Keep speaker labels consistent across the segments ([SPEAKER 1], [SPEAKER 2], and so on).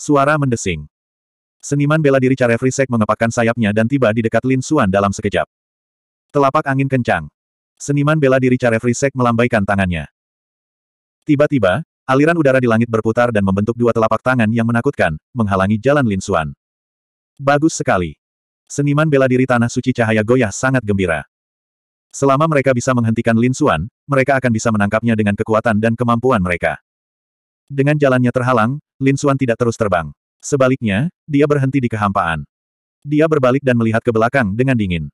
[SPEAKER 1] Suara mendesing. Seniman bela diri Carefrisek mengepakkan sayapnya dan tiba di dekat Lin Xuan dalam sekejap. Telapak angin kencang. Seniman bela diri Carefrisek melambaikan tangannya. Tiba-tiba, aliran udara di langit berputar dan membentuk dua telapak tangan yang menakutkan, menghalangi jalan Lin Xuan. Bagus sekali. Seniman bela diri Tanah Suci Cahaya Goyah sangat gembira. Selama mereka bisa menghentikan Lin Xuan, mereka akan bisa menangkapnya dengan kekuatan dan kemampuan mereka. Dengan jalannya terhalang, Lin Xuan tidak terus terbang. Sebaliknya, dia berhenti di kehampaan. Dia berbalik dan melihat ke belakang dengan dingin.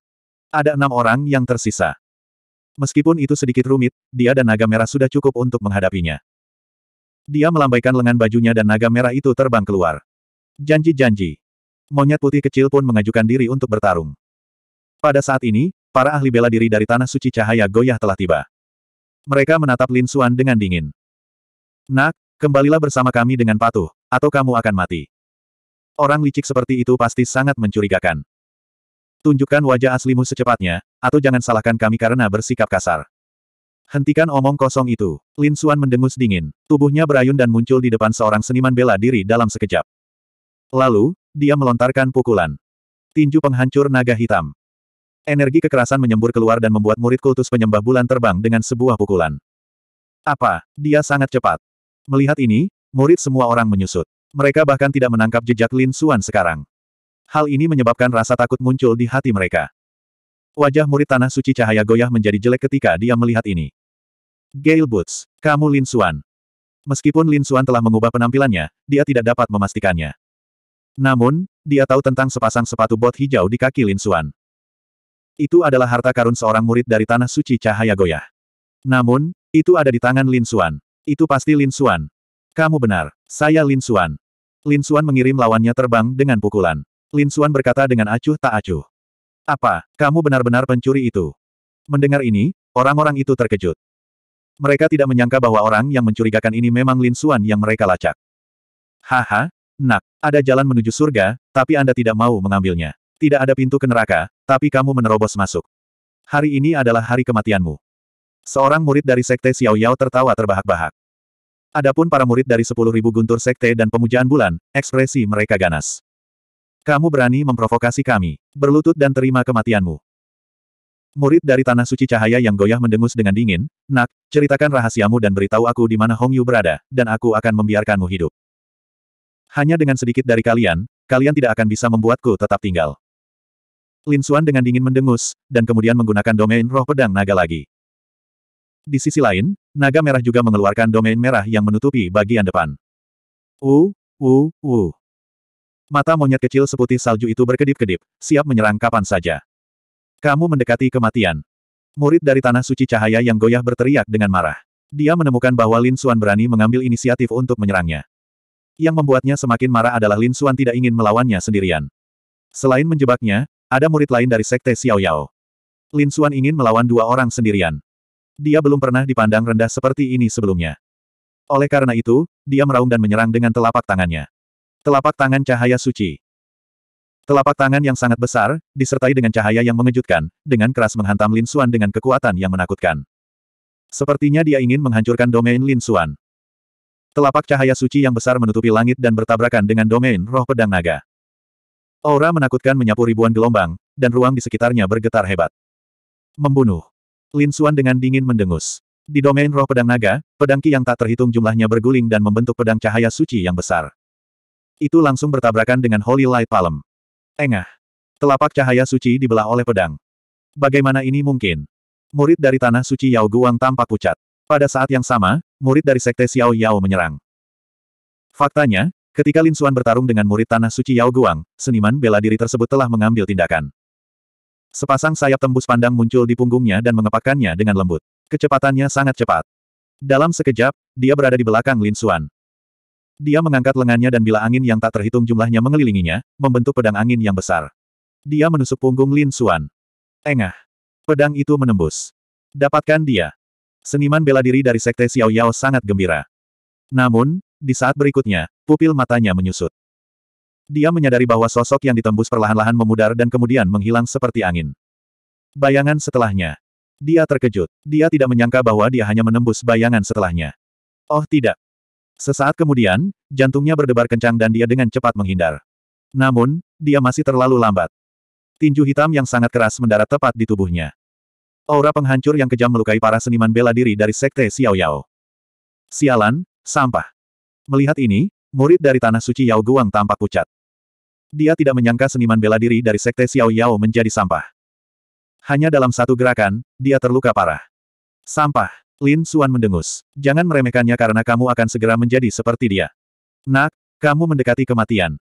[SPEAKER 1] Ada enam orang yang tersisa. Meskipun itu sedikit rumit, dia dan naga merah sudah cukup untuk menghadapinya. Dia melambaikan lengan bajunya dan naga merah itu terbang keluar. Janji-janji. Monyet putih kecil pun mengajukan diri untuk bertarung. Pada saat ini, para ahli bela diri dari Tanah Suci Cahaya Goyah telah tiba. Mereka menatap Lin Xuan dengan dingin. Nak, kembalilah bersama kami dengan patuh, atau kamu akan mati. Orang licik seperti itu pasti sangat mencurigakan. Tunjukkan wajah aslimu secepatnya, atau jangan salahkan kami karena bersikap kasar. Hentikan omong kosong itu. Lin Xuan mendengus dingin. Tubuhnya berayun dan muncul di depan seorang seniman bela diri dalam sekejap. Lalu, dia melontarkan pukulan. Tinju penghancur naga hitam. Energi kekerasan menyembur keluar dan membuat murid kultus penyembah bulan terbang dengan sebuah pukulan. Apa? Dia sangat cepat. Melihat ini, murid semua orang menyusut. Mereka bahkan tidak menangkap jejak Lin Xuan sekarang. Hal ini menyebabkan rasa takut muncul di hati mereka. Wajah murid tanah suci cahaya goyah menjadi jelek ketika dia melihat ini. Gale Boots, kamu Lin Xuan. Meskipun Lin Xuan telah mengubah penampilannya, dia tidak dapat memastikannya. Namun, dia tahu tentang sepasang sepatu bot hijau di kaki Lin Xuan. Itu adalah harta karun seorang murid dari tanah suci cahaya goyah. Namun, itu ada di tangan Lin Xuan. Itu pasti Lin Xuan. Kamu benar, saya Lin Xuan. Lin Xuan mengirim lawannya terbang dengan pukulan. Lin Xuan berkata dengan acuh tak acuh. Apa, kamu benar-benar pencuri itu? Mendengar ini, orang-orang itu terkejut. Mereka tidak menyangka bahwa orang yang mencurigakan ini memang Lin Xuan yang mereka lacak. Haha, nak, ada jalan menuju surga, tapi Anda tidak mau mengambilnya. Tidak ada pintu ke neraka, tapi kamu menerobos masuk. Hari ini adalah hari kematianmu. Seorang murid dari Sekte Xiao Yao tertawa terbahak-bahak. Adapun para murid dari 10.000 guntur sekte dan pemujaan bulan, ekspresi mereka ganas. Kamu berani memprovokasi kami. Berlutut dan terima kematianmu. Murid dari Tanah Suci Cahaya yang goyah mendengus dengan dingin, Nak, ceritakan rahasiamu dan beritahu aku di mana Hong Yu berada, dan aku akan membiarkanmu hidup. Hanya dengan sedikit dari kalian, kalian tidak akan bisa membuatku tetap tinggal. Lin Xuan dengan dingin mendengus, dan kemudian menggunakan domain roh pedang naga lagi. Di sisi lain, naga merah juga mengeluarkan domain merah yang menutupi bagian depan. Uh, uh, uh. Mata monyet kecil seputih salju itu berkedip-kedip, siap menyerang kapan saja. Kamu mendekati kematian. Murid dari Tanah Suci Cahaya yang goyah berteriak dengan marah. Dia menemukan bahwa Lin Xuan berani mengambil inisiatif untuk menyerangnya. Yang membuatnya semakin marah adalah Lin Xuan tidak ingin melawannya sendirian. Selain menjebaknya, ada murid lain dari Sekte Xiao Yao. Lin Xuan ingin melawan dua orang sendirian. Dia belum pernah dipandang rendah seperti ini sebelumnya. Oleh karena itu, dia meraung dan menyerang dengan telapak tangannya. Telapak tangan cahaya suci. Telapak tangan yang sangat besar, disertai dengan cahaya yang mengejutkan, dengan keras menghantam Lin Xuan dengan kekuatan yang menakutkan. Sepertinya dia ingin menghancurkan domain Lin Xuan. Telapak cahaya suci yang besar menutupi langit dan bertabrakan dengan domain roh pedang naga. Aura menakutkan menyapu ribuan gelombang, dan ruang di sekitarnya bergetar hebat. Membunuh. Lin Xuan dengan dingin mendengus. Di domain roh pedang naga, pedang ki yang tak terhitung jumlahnya berguling dan membentuk pedang cahaya suci yang besar. Itu langsung bertabrakan dengan Holy Light Palm. Engah. Telapak cahaya suci dibelah oleh pedang. Bagaimana ini mungkin? Murid dari tanah suci Yao Guang tampak pucat. Pada saat yang sama, murid dari sekte Xiao Yao menyerang. Faktanya, ketika Lin Xuan bertarung dengan murid tanah suci Yao Guang, seniman bela diri tersebut telah mengambil tindakan. Sepasang sayap tembus pandang muncul di punggungnya dan mengepakkannya dengan lembut. Kecepatannya sangat cepat. Dalam sekejap, dia berada di belakang Lin Xuan. Dia mengangkat lengannya dan bila angin yang tak terhitung jumlahnya mengelilinginya, membentuk pedang angin yang besar. Dia menusuk punggung Lin Xuan. Engah. Pedang itu menembus. Dapatkan dia. Seniman bela diri dari Sekte Xiao Yao sangat gembira. Namun, di saat berikutnya, pupil matanya menyusut. Dia menyadari bahwa sosok yang ditembus perlahan-lahan memudar dan kemudian menghilang seperti angin. Bayangan setelahnya. Dia terkejut. Dia tidak menyangka bahwa dia hanya menembus bayangan setelahnya. Oh tidak. Sesaat kemudian, jantungnya berdebar kencang dan dia dengan cepat menghindar. Namun, dia masih terlalu lambat. Tinju hitam yang sangat keras mendarat tepat di tubuhnya. Aura penghancur yang kejam melukai para seniman bela diri dari Sekte Xiao Yao. Sialan, sampah. Melihat ini, murid dari Tanah Suci Yao Guang tampak pucat. Dia tidak menyangka seniman bela diri dari Sekte Xiao Yao menjadi sampah. Hanya dalam satu gerakan, dia terluka parah. Sampah. Lin Suan mendengus. Jangan meremehkannya karena kamu akan segera menjadi seperti dia. Nak, kamu mendekati kematian.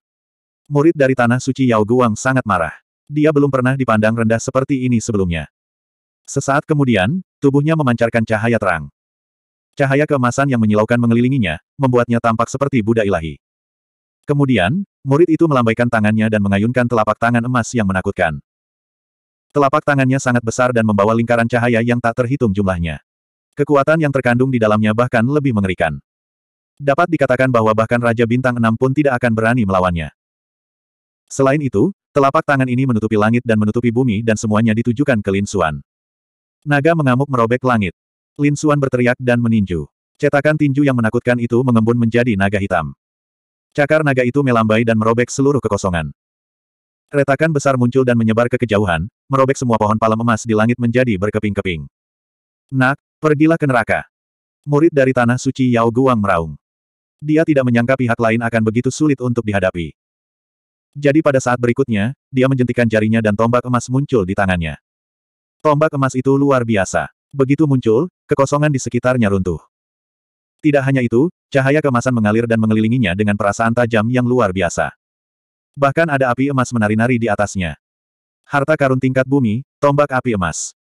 [SPEAKER 1] Murid dari Tanah Suci Yao Guang sangat marah. Dia belum pernah dipandang rendah seperti ini sebelumnya. Sesaat kemudian, tubuhnya memancarkan cahaya terang. Cahaya keemasan yang menyilaukan mengelilinginya, membuatnya tampak seperti Buddha ilahi. Kemudian, murid itu melambaikan tangannya dan mengayunkan telapak tangan emas yang menakutkan. Telapak tangannya sangat besar dan membawa lingkaran cahaya yang tak terhitung jumlahnya. Kekuatan yang terkandung di dalamnya bahkan lebih mengerikan. Dapat dikatakan bahwa bahkan Raja Bintang Enam pun tidak akan berani melawannya. Selain itu, telapak tangan ini menutupi langit dan menutupi bumi dan semuanya ditujukan ke Lin Xuan. Naga mengamuk merobek langit. Lin Xuan berteriak dan meninju. Cetakan tinju yang menakutkan itu mengembun menjadi naga hitam. Cakar naga itu melambai dan merobek seluruh kekosongan. Retakan besar muncul dan menyebar ke kejauhan, merobek semua pohon palem emas di langit menjadi berkeping-keping. Nak, pergilah ke neraka. Murid dari Tanah Suci Yao Guang meraung. Dia tidak menyangka pihak lain akan begitu sulit untuk dihadapi. Jadi pada saat berikutnya, dia menjentikan jarinya dan tombak emas muncul di tangannya. Tombak emas itu luar biasa. Begitu muncul, kekosongan di sekitarnya runtuh. Tidak hanya itu, cahaya kemasan mengalir dan mengelilinginya dengan perasaan tajam yang luar biasa. Bahkan ada api emas menari-nari di atasnya. Harta karun tingkat bumi, tombak api emas.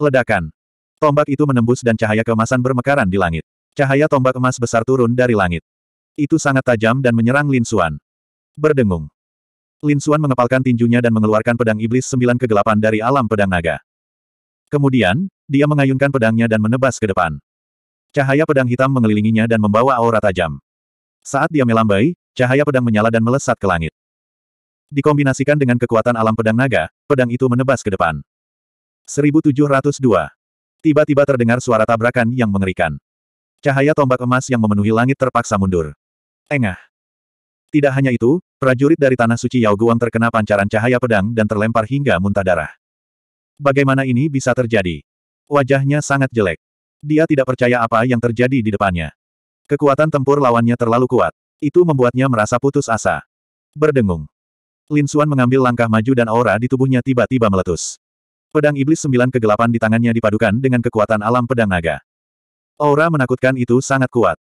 [SPEAKER 1] Ledakan. Tombak itu menembus dan cahaya kemasan bermekaran di langit. Cahaya tombak emas besar turun dari langit. Itu sangat tajam dan menyerang Lin Xuan. Berdengung. Lin Xuan mengepalkan tinjunya dan mengeluarkan pedang iblis sembilan kegelapan dari alam pedang naga. Kemudian, dia mengayunkan pedangnya dan menebas ke depan. Cahaya pedang hitam mengelilinginya dan membawa aura tajam. Saat dia melambai, cahaya pedang menyala dan melesat ke langit. Dikombinasikan dengan kekuatan alam pedang naga, pedang itu menebas ke depan. 1702. Tiba-tiba terdengar suara tabrakan yang mengerikan. Cahaya tombak emas yang memenuhi langit terpaksa mundur. Engah. Tidak hanya itu, prajurit dari Tanah Suci Yao Guang terkena pancaran cahaya pedang dan terlempar hingga muntah darah. Bagaimana ini bisa terjadi? Wajahnya sangat jelek. Dia tidak percaya apa yang terjadi di depannya. Kekuatan tempur lawannya terlalu kuat. Itu membuatnya merasa putus asa. Berdengung. Lin Xuan mengambil langkah maju dan aura di tubuhnya tiba-tiba meletus. Pedang iblis sembilan kegelapan di tangannya dipadukan dengan kekuatan alam pedang naga. Aura menakutkan itu sangat kuat.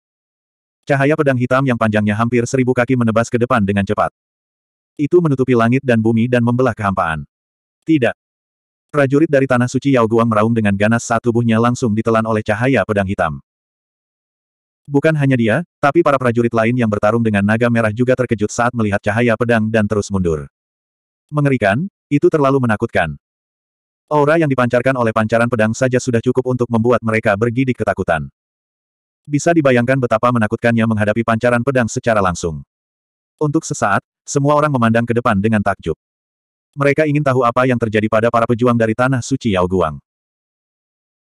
[SPEAKER 1] Cahaya pedang hitam yang panjangnya hampir seribu kaki menebas ke depan dengan cepat. Itu menutupi langit dan bumi dan membelah kehampaan. Tidak. Prajurit dari Tanah Suci Yao Guang meraung dengan ganas saat tubuhnya langsung ditelan oleh cahaya pedang hitam. Bukan hanya dia, tapi para prajurit lain yang bertarung dengan naga merah juga terkejut saat melihat cahaya pedang dan terus mundur. Mengerikan, itu terlalu menakutkan. Aura yang dipancarkan oleh pancaran pedang saja sudah cukup untuk membuat mereka bergidik ketakutan. Bisa dibayangkan betapa menakutkannya menghadapi pancaran pedang secara langsung. Untuk sesaat, semua orang memandang ke depan dengan takjub. Mereka ingin tahu apa yang terjadi pada para pejuang dari tanah suci Yao Guang.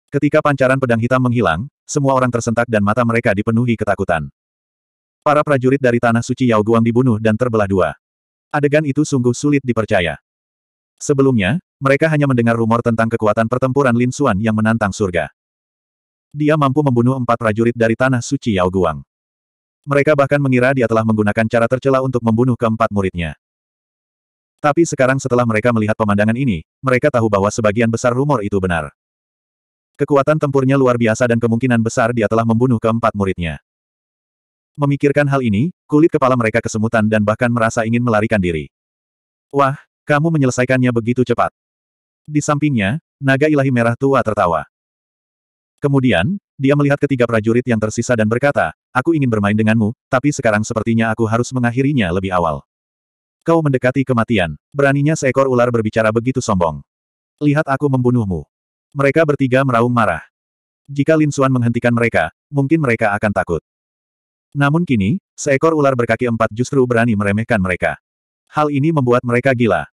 [SPEAKER 1] Ketika pancaran pedang hitam menghilang, semua orang tersentak dan mata mereka dipenuhi ketakutan. Para prajurit dari tanah suci Yao Guang dibunuh dan terbelah dua. Adegan itu sungguh sulit dipercaya. Sebelumnya, mereka hanya mendengar rumor tentang kekuatan pertempuran Lin Xuan yang menantang surga. Dia mampu membunuh empat prajurit dari tanah suci Yao Guang. Mereka bahkan mengira dia telah menggunakan cara tercela untuk membunuh keempat muridnya. Tapi sekarang setelah mereka melihat pemandangan ini, mereka tahu bahwa sebagian besar rumor itu benar. Kekuatan tempurnya luar biasa dan kemungkinan besar dia telah membunuh keempat muridnya. Memikirkan hal ini, kulit kepala mereka kesemutan dan bahkan merasa ingin melarikan diri. Wah, kamu menyelesaikannya begitu cepat. Di sampingnya, naga ilahi merah tua tertawa. Kemudian, dia melihat ketiga prajurit yang tersisa dan berkata, aku ingin bermain denganmu, tapi sekarang sepertinya aku harus mengakhirinya lebih awal. Kau mendekati kematian. Beraninya seekor ular berbicara begitu sombong. Lihat aku membunuhmu. Mereka bertiga meraung marah. Jika Lin Xuan menghentikan mereka, mungkin mereka akan takut. Namun kini, seekor ular berkaki empat justru berani meremehkan mereka. Hal ini membuat mereka gila.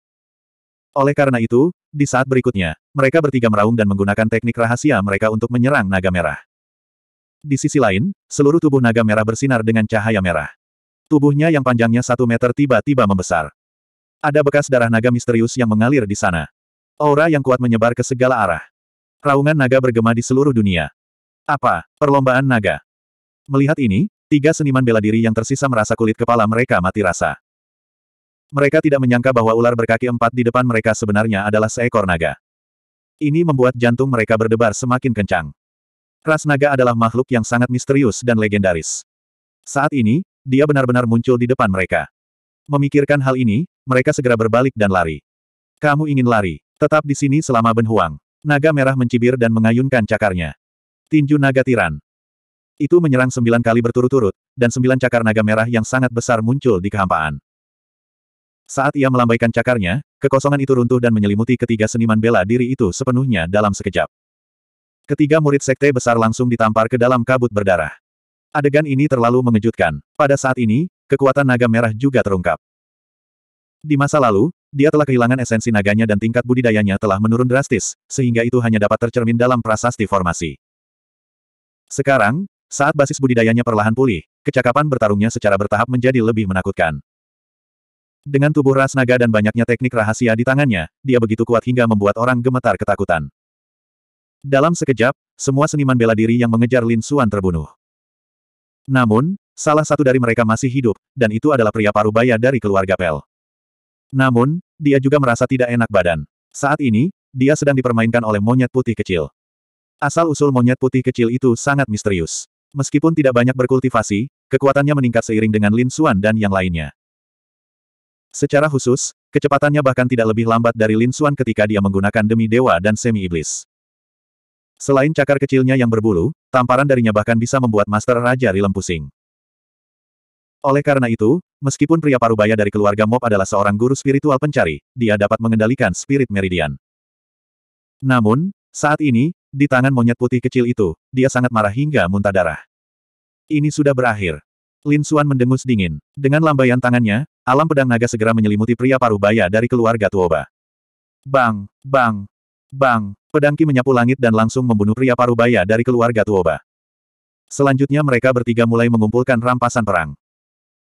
[SPEAKER 1] Oleh karena itu, di saat berikutnya, mereka bertiga meraung dan menggunakan teknik rahasia mereka untuk menyerang naga merah. Di sisi lain, seluruh tubuh naga merah bersinar dengan cahaya merah. Tubuhnya yang panjangnya satu meter tiba-tiba membesar. Ada bekas darah naga misterius yang mengalir di sana. Aura yang kuat menyebar ke segala arah. Raungan naga bergema di seluruh dunia. Apa? Perlombaan naga. Melihat ini, tiga seniman bela diri yang tersisa merasa kulit kepala mereka mati rasa. Mereka tidak menyangka bahwa ular berkaki empat di depan mereka sebenarnya adalah seekor naga. Ini membuat jantung mereka berdebar semakin kencang. Ras naga adalah makhluk yang sangat misterius dan legendaris. Saat ini, dia benar-benar muncul di depan mereka. Memikirkan hal ini, mereka segera berbalik dan lari. Kamu ingin lari, tetap di sini selama Ben Huang. Naga merah mencibir dan mengayunkan cakarnya. Tinju naga tiran. Itu menyerang sembilan kali berturut-turut, dan sembilan cakar naga merah yang sangat besar muncul di kehampaan. Saat ia melambaikan cakarnya, kekosongan itu runtuh dan menyelimuti ketiga seniman bela diri itu sepenuhnya dalam sekejap. Ketiga murid sekte besar langsung ditampar ke dalam kabut berdarah. Adegan ini terlalu mengejutkan. Pada saat ini, kekuatan naga merah juga terungkap. Di masa lalu, dia telah kehilangan esensi naganya dan tingkat budidayanya telah menurun drastis, sehingga itu hanya dapat tercermin dalam prasasti formasi. Sekarang, saat basis budidayanya perlahan pulih, kecakapan bertarungnya secara bertahap menjadi lebih menakutkan. Dengan tubuh ras naga dan banyaknya teknik rahasia di tangannya, dia begitu kuat hingga membuat orang gemetar ketakutan. Dalam sekejap, semua seniman bela diri yang mengejar Lin Xuan terbunuh. Namun, salah satu dari mereka masih hidup, dan itu adalah pria parubaya dari keluarga Pel. Namun, dia juga merasa tidak enak badan. Saat ini, dia sedang dipermainkan oleh monyet putih kecil. Asal-usul monyet putih kecil itu sangat misterius. Meskipun tidak banyak berkultivasi, kekuatannya meningkat seiring dengan Lin Xuan dan yang lainnya. Secara khusus, kecepatannya bahkan tidak lebih lambat dari Lin Xuan ketika dia menggunakan demi dewa dan semi-iblis. Selain cakar kecilnya yang berbulu, tamparan darinya bahkan bisa membuat Master Raja Rilem pusing. Oleh karena itu, meskipun pria parubaya dari keluarga Mob adalah seorang guru spiritual pencari, dia dapat mengendalikan spirit meridian. Namun, saat ini, di tangan monyet putih kecil itu, dia sangat marah hingga muntah darah. Ini sudah berakhir. Lin Xuan mendengus dingin. Dengan lambaian tangannya, alam pedang naga segera menyelimuti pria paruh baya dari keluarga Tuoba. Bang, bang, bang, pedang Ki menyapu langit dan langsung membunuh pria paruh baya dari keluarga Tuoba. Selanjutnya mereka bertiga mulai mengumpulkan rampasan perang.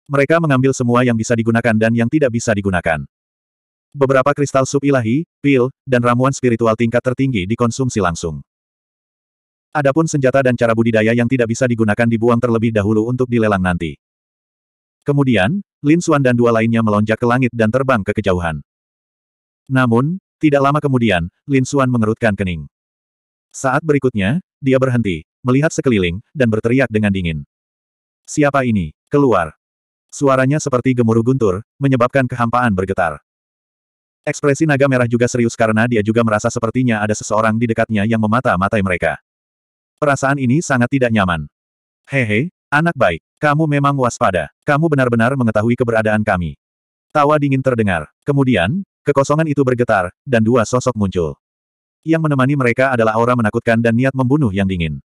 [SPEAKER 1] Mereka mengambil semua yang bisa digunakan dan yang tidak bisa digunakan. Beberapa kristal sub ilahi, pil, dan ramuan spiritual tingkat tertinggi dikonsumsi langsung. Adapun senjata dan cara budidaya yang tidak bisa digunakan dibuang terlebih dahulu untuk dilelang nanti. Kemudian, Lin Xuan dan dua lainnya melonjak ke langit dan terbang ke kejauhan. Namun, tidak lama kemudian, Lin Xuan mengerutkan kening. Saat berikutnya, dia berhenti, melihat sekeliling, dan berteriak dengan dingin. Siapa ini? Keluar. Suaranya seperti gemuruh guntur, menyebabkan kehampaan bergetar. Ekspresi naga merah juga serius karena dia juga merasa sepertinya ada seseorang di dekatnya yang memata-matai mereka. Perasaan ini sangat tidak nyaman. Hehe, anak baik, kamu memang waspada. Kamu benar-benar mengetahui keberadaan kami. Tawa dingin terdengar. Kemudian, kekosongan itu bergetar, dan dua sosok muncul. Yang menemani mereka adalah aura menakutkan dan niat membunuh yang dingin.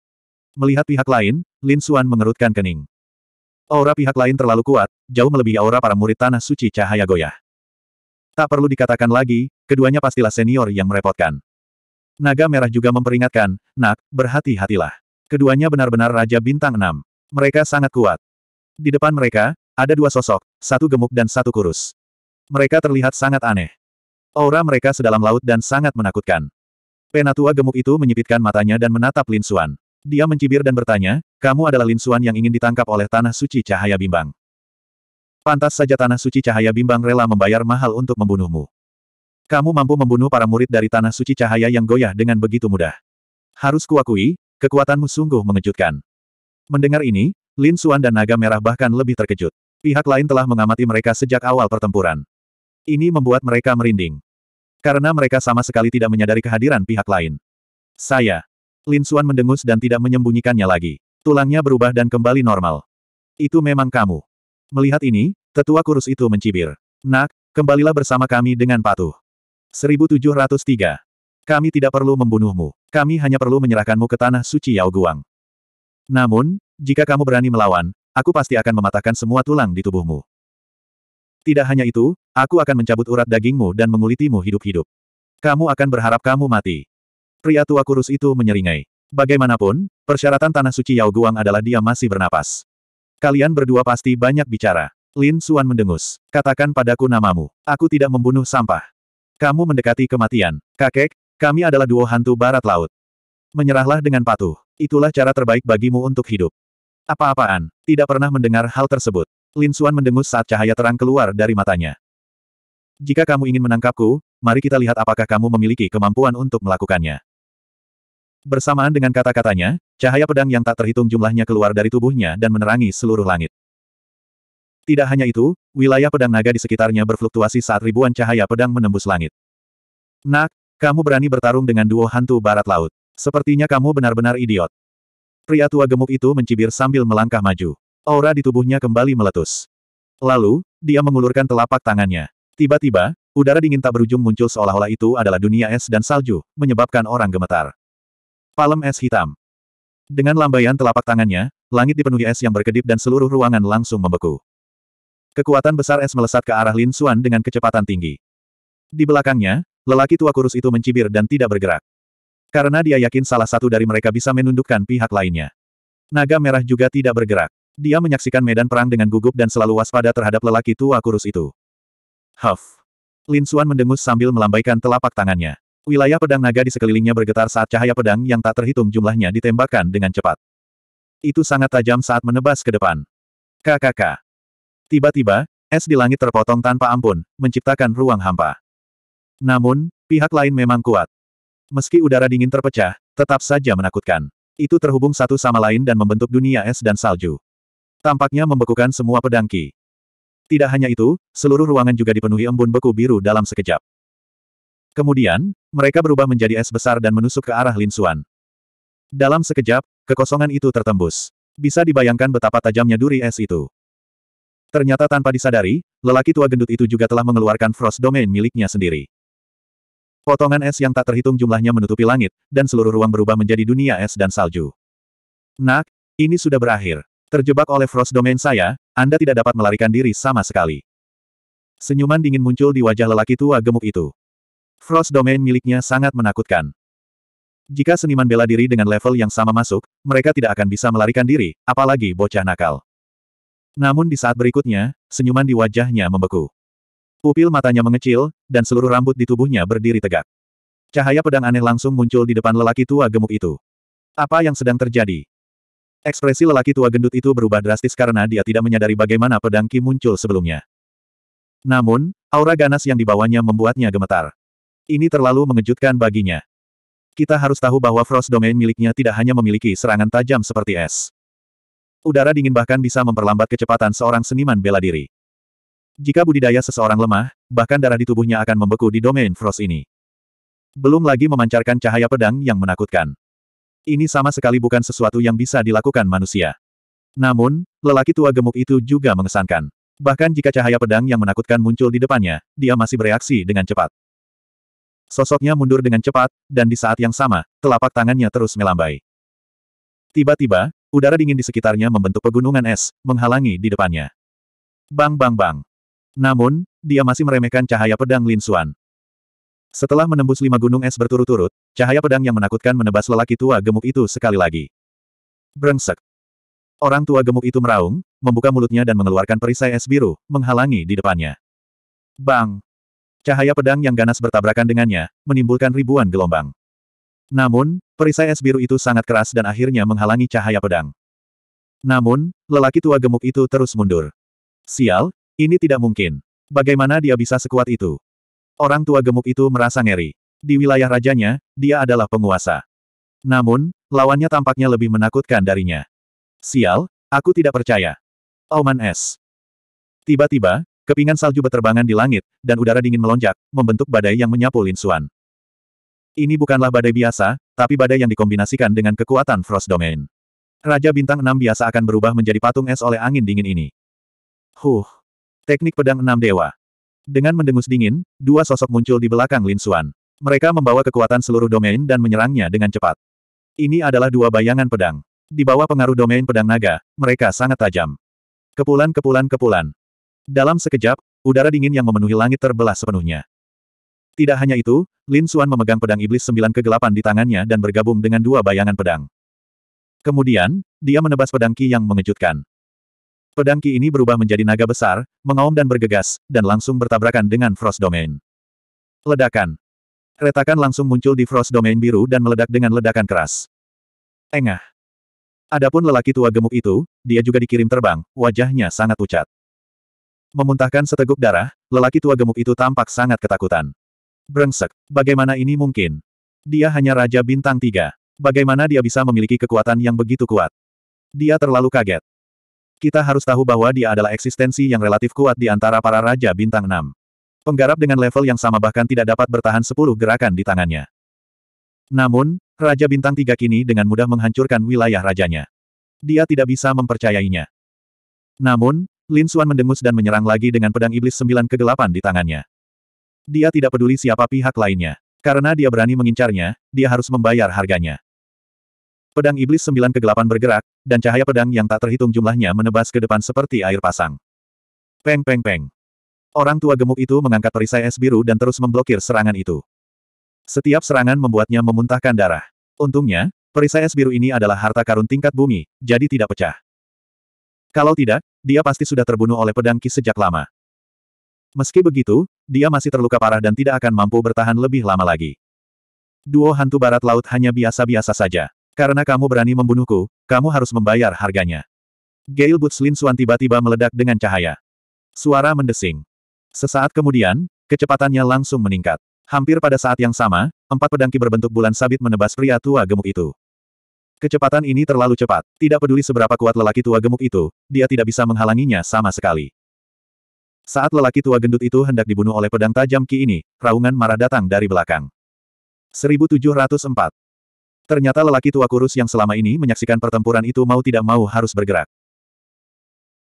[SPEAKER 1] Melihat pihak lain, Lin Xuan mengerutkan kening. Aura pihak lain terlalu kuat, jauh melebihi aura para murid tanah suci cahaya goyah. Tak perlu dikatakan lagi, keduanya pastilah senior yang merepotkan. Naga Merah juga memperingatkan, nak, berhati-hatilah. Keduanya benar-benar Raja Bintang Enam. Mereka sangat kuat. Di depan mereka, ada dua sosok, satu gemuk dan satu kurus. Mereka terlihat sangat aneh. Aura mereka sedalam laut dan sangat menakutkan. Penatua gemuk itu menyipitkan matanya dan menatap Lin Xuan. Dia mencibir dan bertanya, kamu adalah Lin Xuan yang ingin ditangkap oleh Tanah Suci Cahaya Bimbang. Pantas saja Tanah Suci Cahaya Bimbang rela membayar mahal untuk membunuhmu. Kamu mampu membunuh para murid dari Tanah Suci Cahaya yang goyah dengan begitu mudah. Harus kuakui, kekuatanmu sungguh mengejutkan. Mendengar ini, Lin Xuan dan Naga Merah bahkan lebih terkejut. Pihak lain telah mengamati mereka sejak awal pertempuran. Ini membuat mereka merinding. Karena mereka sama sekali tidak menyadari kehadiran pihak lain. Saya. Lin Xuan mendengus dan tidak menyembunyikannya lagi. Tulangnya berubah dan kembali normal. Itu memang kamu. Melihat ini, tetua kurus itu mencibir. Nak, kembalilah bersama kami dengan patuh. 1703. Kami tidak perlu membunuhmu. Kami hanya perlu menyerahkanmu ke tanah suci Yao Guang. Namun, jika kamu berani melawan, aku pasti akan mematahkan semua tulang di tubuhmu. Tidak hanya itu, aku akan mencabut urat dagingmu dan mengulitimu hidup-hidup. Kamu akan berharap kamu mati. Pria tua kurus itu menyeringai. Bagaimanapun, persyaratan tanah suci Yao Guang adalah dia masih bernapas. Kalian berdua pasti banyak bicara. Lin Suan mendengus. Katakan padaku namamu. Aku tidak membunuh sampah. Kamu mendekati kematian. Kakek, kami adalah duo hantu barat laut. Menyerahlah dengan patuh. Itulah cara terbaik bagimu untuk hidup. Apa-apaan, tidak pernah mendengar hal tersebut. Lin Suan mendengus saat cahaya terang keluar dari matanya. Jika kamu ingin menangkapku, mari kita lihat apakah kamu memiliki kemampuan untuk melakukannya. Bersamaan dengan kata-katanya, cahaya pedang yang tak terhitung jumlahnya keluar dari tubuhnya dan menerangi seluruh langit. Tidak hanya itu, wilayah pedang naga di sekitarnya berfluktuasi saat ribuan cahaya pedang menembus langit. Nak, kamu berani bertarung dengan duo hantu barat laut. Sepertinya kamu benar-benar idiot. Pria tua gemuk itu mencibir sambil melangkah maju. Aura di tubuhnya kembali meletus. Lalu, dia mengulurkan telapak tangannya. Tiba-tiba, udara dingin tak berujung muncul seolah-olah itu adalah dunia es dan salju, menyebabkan orang gemetar. Palem es hitam. Dengan lambaian telapak tangannya, langit dipenuhi es yang berkedip dan seluruh ruangan langsung membeku. Kekuatan besar es melesat ke arah Lin Xuan dengan kecepatan tinggi. Di belakangnya, lelaki tua kurus itu mencibir dan tidak bergerak. Karena dia yakin salah satu dari mereka bisa menundukkan pihak lainnya. Naga merah juga tidak bergerak. Dia menyaksikan medan perang dengan gugup dan selalu waspada terhadap lelaki tua kurus itu. Huff. Lin Xuan mendengus sambil melambaikan telapak tangannya. Wilayah pedang naga di sekelilingnya bergetar saat cahaya pedang yang tak terhitung jumlahnya ditembakkan dengan cepat. Itu sangat tajam saat menebas ke depan. KKK. Tiba-tiba, es di langit terpotong tanpa ampun, menciptakan ruang hampa. Namun, pihak lain memang kuat. Meski udara dingin terpecah, tetap saja menakutkan. Itu terhubung satu sama lain dan membentuk dunia es dan salju. Tampaknya membekukan semua pedang Ki. Tidak hanya itu, seluruh ruangan juga dipenuhi embun beku biru dalam sekejap. Kemudian, mereka berubah menjadi es besar dan menusuk ke arah Lin Xuan. Dalam sekejap, kekosongan itu tertembus. Bisa dibayangkan betapa tajamnya duri es itu. Ternyata tanpa disadari, lelaki tua gendut itu juga telah mengeluarkan Frost Domain miliknya sendiri. Potongan es yang tak terhitung jumlahnya menutupi langit, dan seluruh ruang berubah menjadi dunia es dan salju. Nak, ini sudah berakhir. Terjebak oleh Frost Domain saya, Anda tidak dapat melarikan diri sama sekali. Senyuman dingin muncul di wajah lelaki tua gemuk itu. Frost Domain miliknya sangat menakutkan. Jika seniman bela diri dengan level yang sama masuk, mereka tidak akan bisa melarikan diri, apalagi bocah nakal. Namun di saat berikutnya, senyuman di wajahnya membeku. Pupil matanya mengecil, dan seluruh rambut di tubuhnya berdiri tegak. Cahaya pedang aneh langsung muncul di depan lelaki tua gemuk itu. Apa yang sedang terjadi? Ekspresi lelaki tua gendut itu berubah drastis karena dia tidak menyadari bagaimana pedang Ki muncul sebelumnya. Namun, aura ganas yang dibawanya membuatnya gemetar. Ini terlalu mengejutkan baginya. Kita harus tahu bahwa Frost Domain miliknya tidak hanya memiliki serangan tajam seperti es. Udara dingin bahkan bisa memperlambat kecepatan seorang seniman bela diri. Jika budidaya seseorang lemah, bahkan darah di tubuhnya akan membeku di domain Frost ini. Belum lagi memancarkan cahaya pedang yang menakutkan. Ini sama sekali bukan sesuatu yang bisa dilakukan manusia. Namun, lelaki tua gemuk itu juga mengesankan. Bahkan jika cahaya pedang yang menakutkan muncul di depannya, dia masih bereaksi dengan cepat. Sosoknya mundur dengan cepat, dan di saat yang sama, telapak tangannya terus melambai. Tiba-tiba, Udara dingin di sekitarnya membentuk pegunungan es, menghalangi di depannya. Bang bang bang. Namun, dia masih meremehkan cahaya pedang Lin Xuan. Setelah menembus lima gunung es berturut-turut, cahaya pedang yang menakutkan menebas lelaki tua gemuk itu sekali lagi. Brengsek. Orang tua gemuk itu meraung, membuka mulutnya dan mengeluarkan perisai es biru, menghalangi di depannya. Bang! Cahaya pedang yang ganas bertabrakan dengannya, menimbulkan ribuan gelombang. Namun, perisai es biru itu sangat keras dan akhirnya menghalangi cahaya pedang. Namun, lelaki tua gemuk itu terus mundur. Sial, ini tidak mungkin. Bagaimana dia bisa sekuat itu? Orang tua gemuk itu merasa ngeri. Di wilayah rajanya, dia adalah penguasa. Namun, lawannya tampaknya lebih menakutkan darinya. Sial, aku tidak percaya. Oman es. Tiba-tiba, kepingan salju berterbangan di langit, dan udara dingin melonjak, membentuk badai yang menyapu Lin Xuan. Ini bukanlah badai biasa, tapi badai yang dikombinasikan dengan kekuatan Frost Domain. Raja Bintang Enam biasa akan berubah menjadi patung es oleh angin dingin ini. Huh. Teknik pedang enam dewa. Dengan mendengus dingin, dua sosok muncul di belakang Lin Xuan. Mereka membawa kekuatan seluruh domain dan menyerangnya dengan cepat. Ini adalah dua bayangan pedang. Di bawah pengaruh domain pedang naga, mereka sangat tajam. Kepulan-kepulan-kepulan. Dalam sekejap, udara dingin yang memenuhi langit terbelah sepenuhnya. Tidak hanya itu, Lin Xuan memegang pedang iblis sembilan kegelapan di tangannya dan bergabung dengan dua bayangan pedang. Kemudian, dia menebas pedang Ki yang mengejutkan. Pedang Ki ini berubah menjadi naga besar, mengaum dan bergegas, dan langsung bertabrakan dengan Frost Domain. Ledakan. Retakan langsung muncul di Frost Domain biru dan meledak dengan ledakan keras. Engah. Adapun lelaki tua gemuk itu, dia juga dikirim terbang, wajahnya sangat pucat. Memuntahkan seteguk darah, lelaki tua gemuk itu tampak sangat ketakutan. Brengsek, bagaimana ini mungkin? Dia hanya Raja Bintang Tiga. Bagaimana dia bisa memiliki kekuatan yang begitu kuat? Dia terlalu kaget. Kita harus tahu bahwa dia adalah eksistensi yang relatif kuat di antara para Raja Bintang Enam. Penggarap dengan level yang sama bahkan tidak dapat bertahan sepuluh gerakan di tangannya. Namun, Raja Bintang Tiga kini dengan mudah menghancurkan wilayah rajanya. Dia tidak bisa mempercayainya. Namun, Lin Xuan mendengus dan menyerang lagi dengan pedang iblis sembilan kegelapan di tangannya. Dia tidak peduli siapa pihak lainnya. Karena dia berani mengincarnya, dia harus membayar harganya. Pedang iblis sembilan kegelapan bergerak, dan cahaya pedang yang tak terhitung jumlahnya menebas ke depan seperti air pasang. Peng peng peng. Orang tua gemuk itu mengangkat perisai es biru dan terus memblokir serangan itu. Setiap serangan membuatnya memuntahkan darah. Untungnya, perisai es biru ini adalah harta karun tingkat bumi, jadi tidak pecah. Kalau tidak, dia pasti sudah terbunuh oleh pedang Ki sejak lama. Meski begitu, dia masih terluka parah dan tidak akan mampu bertahan lebih lama lagi. Duo hantu barat laut hanya biasa-biasa saja. Karena kamu berani membunuhku, kamu harus membayar harganya. Gale Boots Lin Suan tiba-tiba meledak dengan cahaya. Suara mendesing. Sesaat kemudian, kecepatannya langsung meningkat. Hampir pada saat yang sama, empat pedangki berbentuk bulan sabit menebas pria tua gemuk itu. Kecepatan ini terlalu cepat. Tidak peduli seberapa kuat lelaki tua gemuk itu, dia tidak bisa menghalanginya sama sekali. Saat lelaki tua gendut itu hendak dibunuh oleh pedang tajam Ki ini, raungan marah datang dari belakang. 1704. Ternyata lelaki tua kurus yang selama ini menyaksikan pertempuran itu mau tidak mau harus bergerak.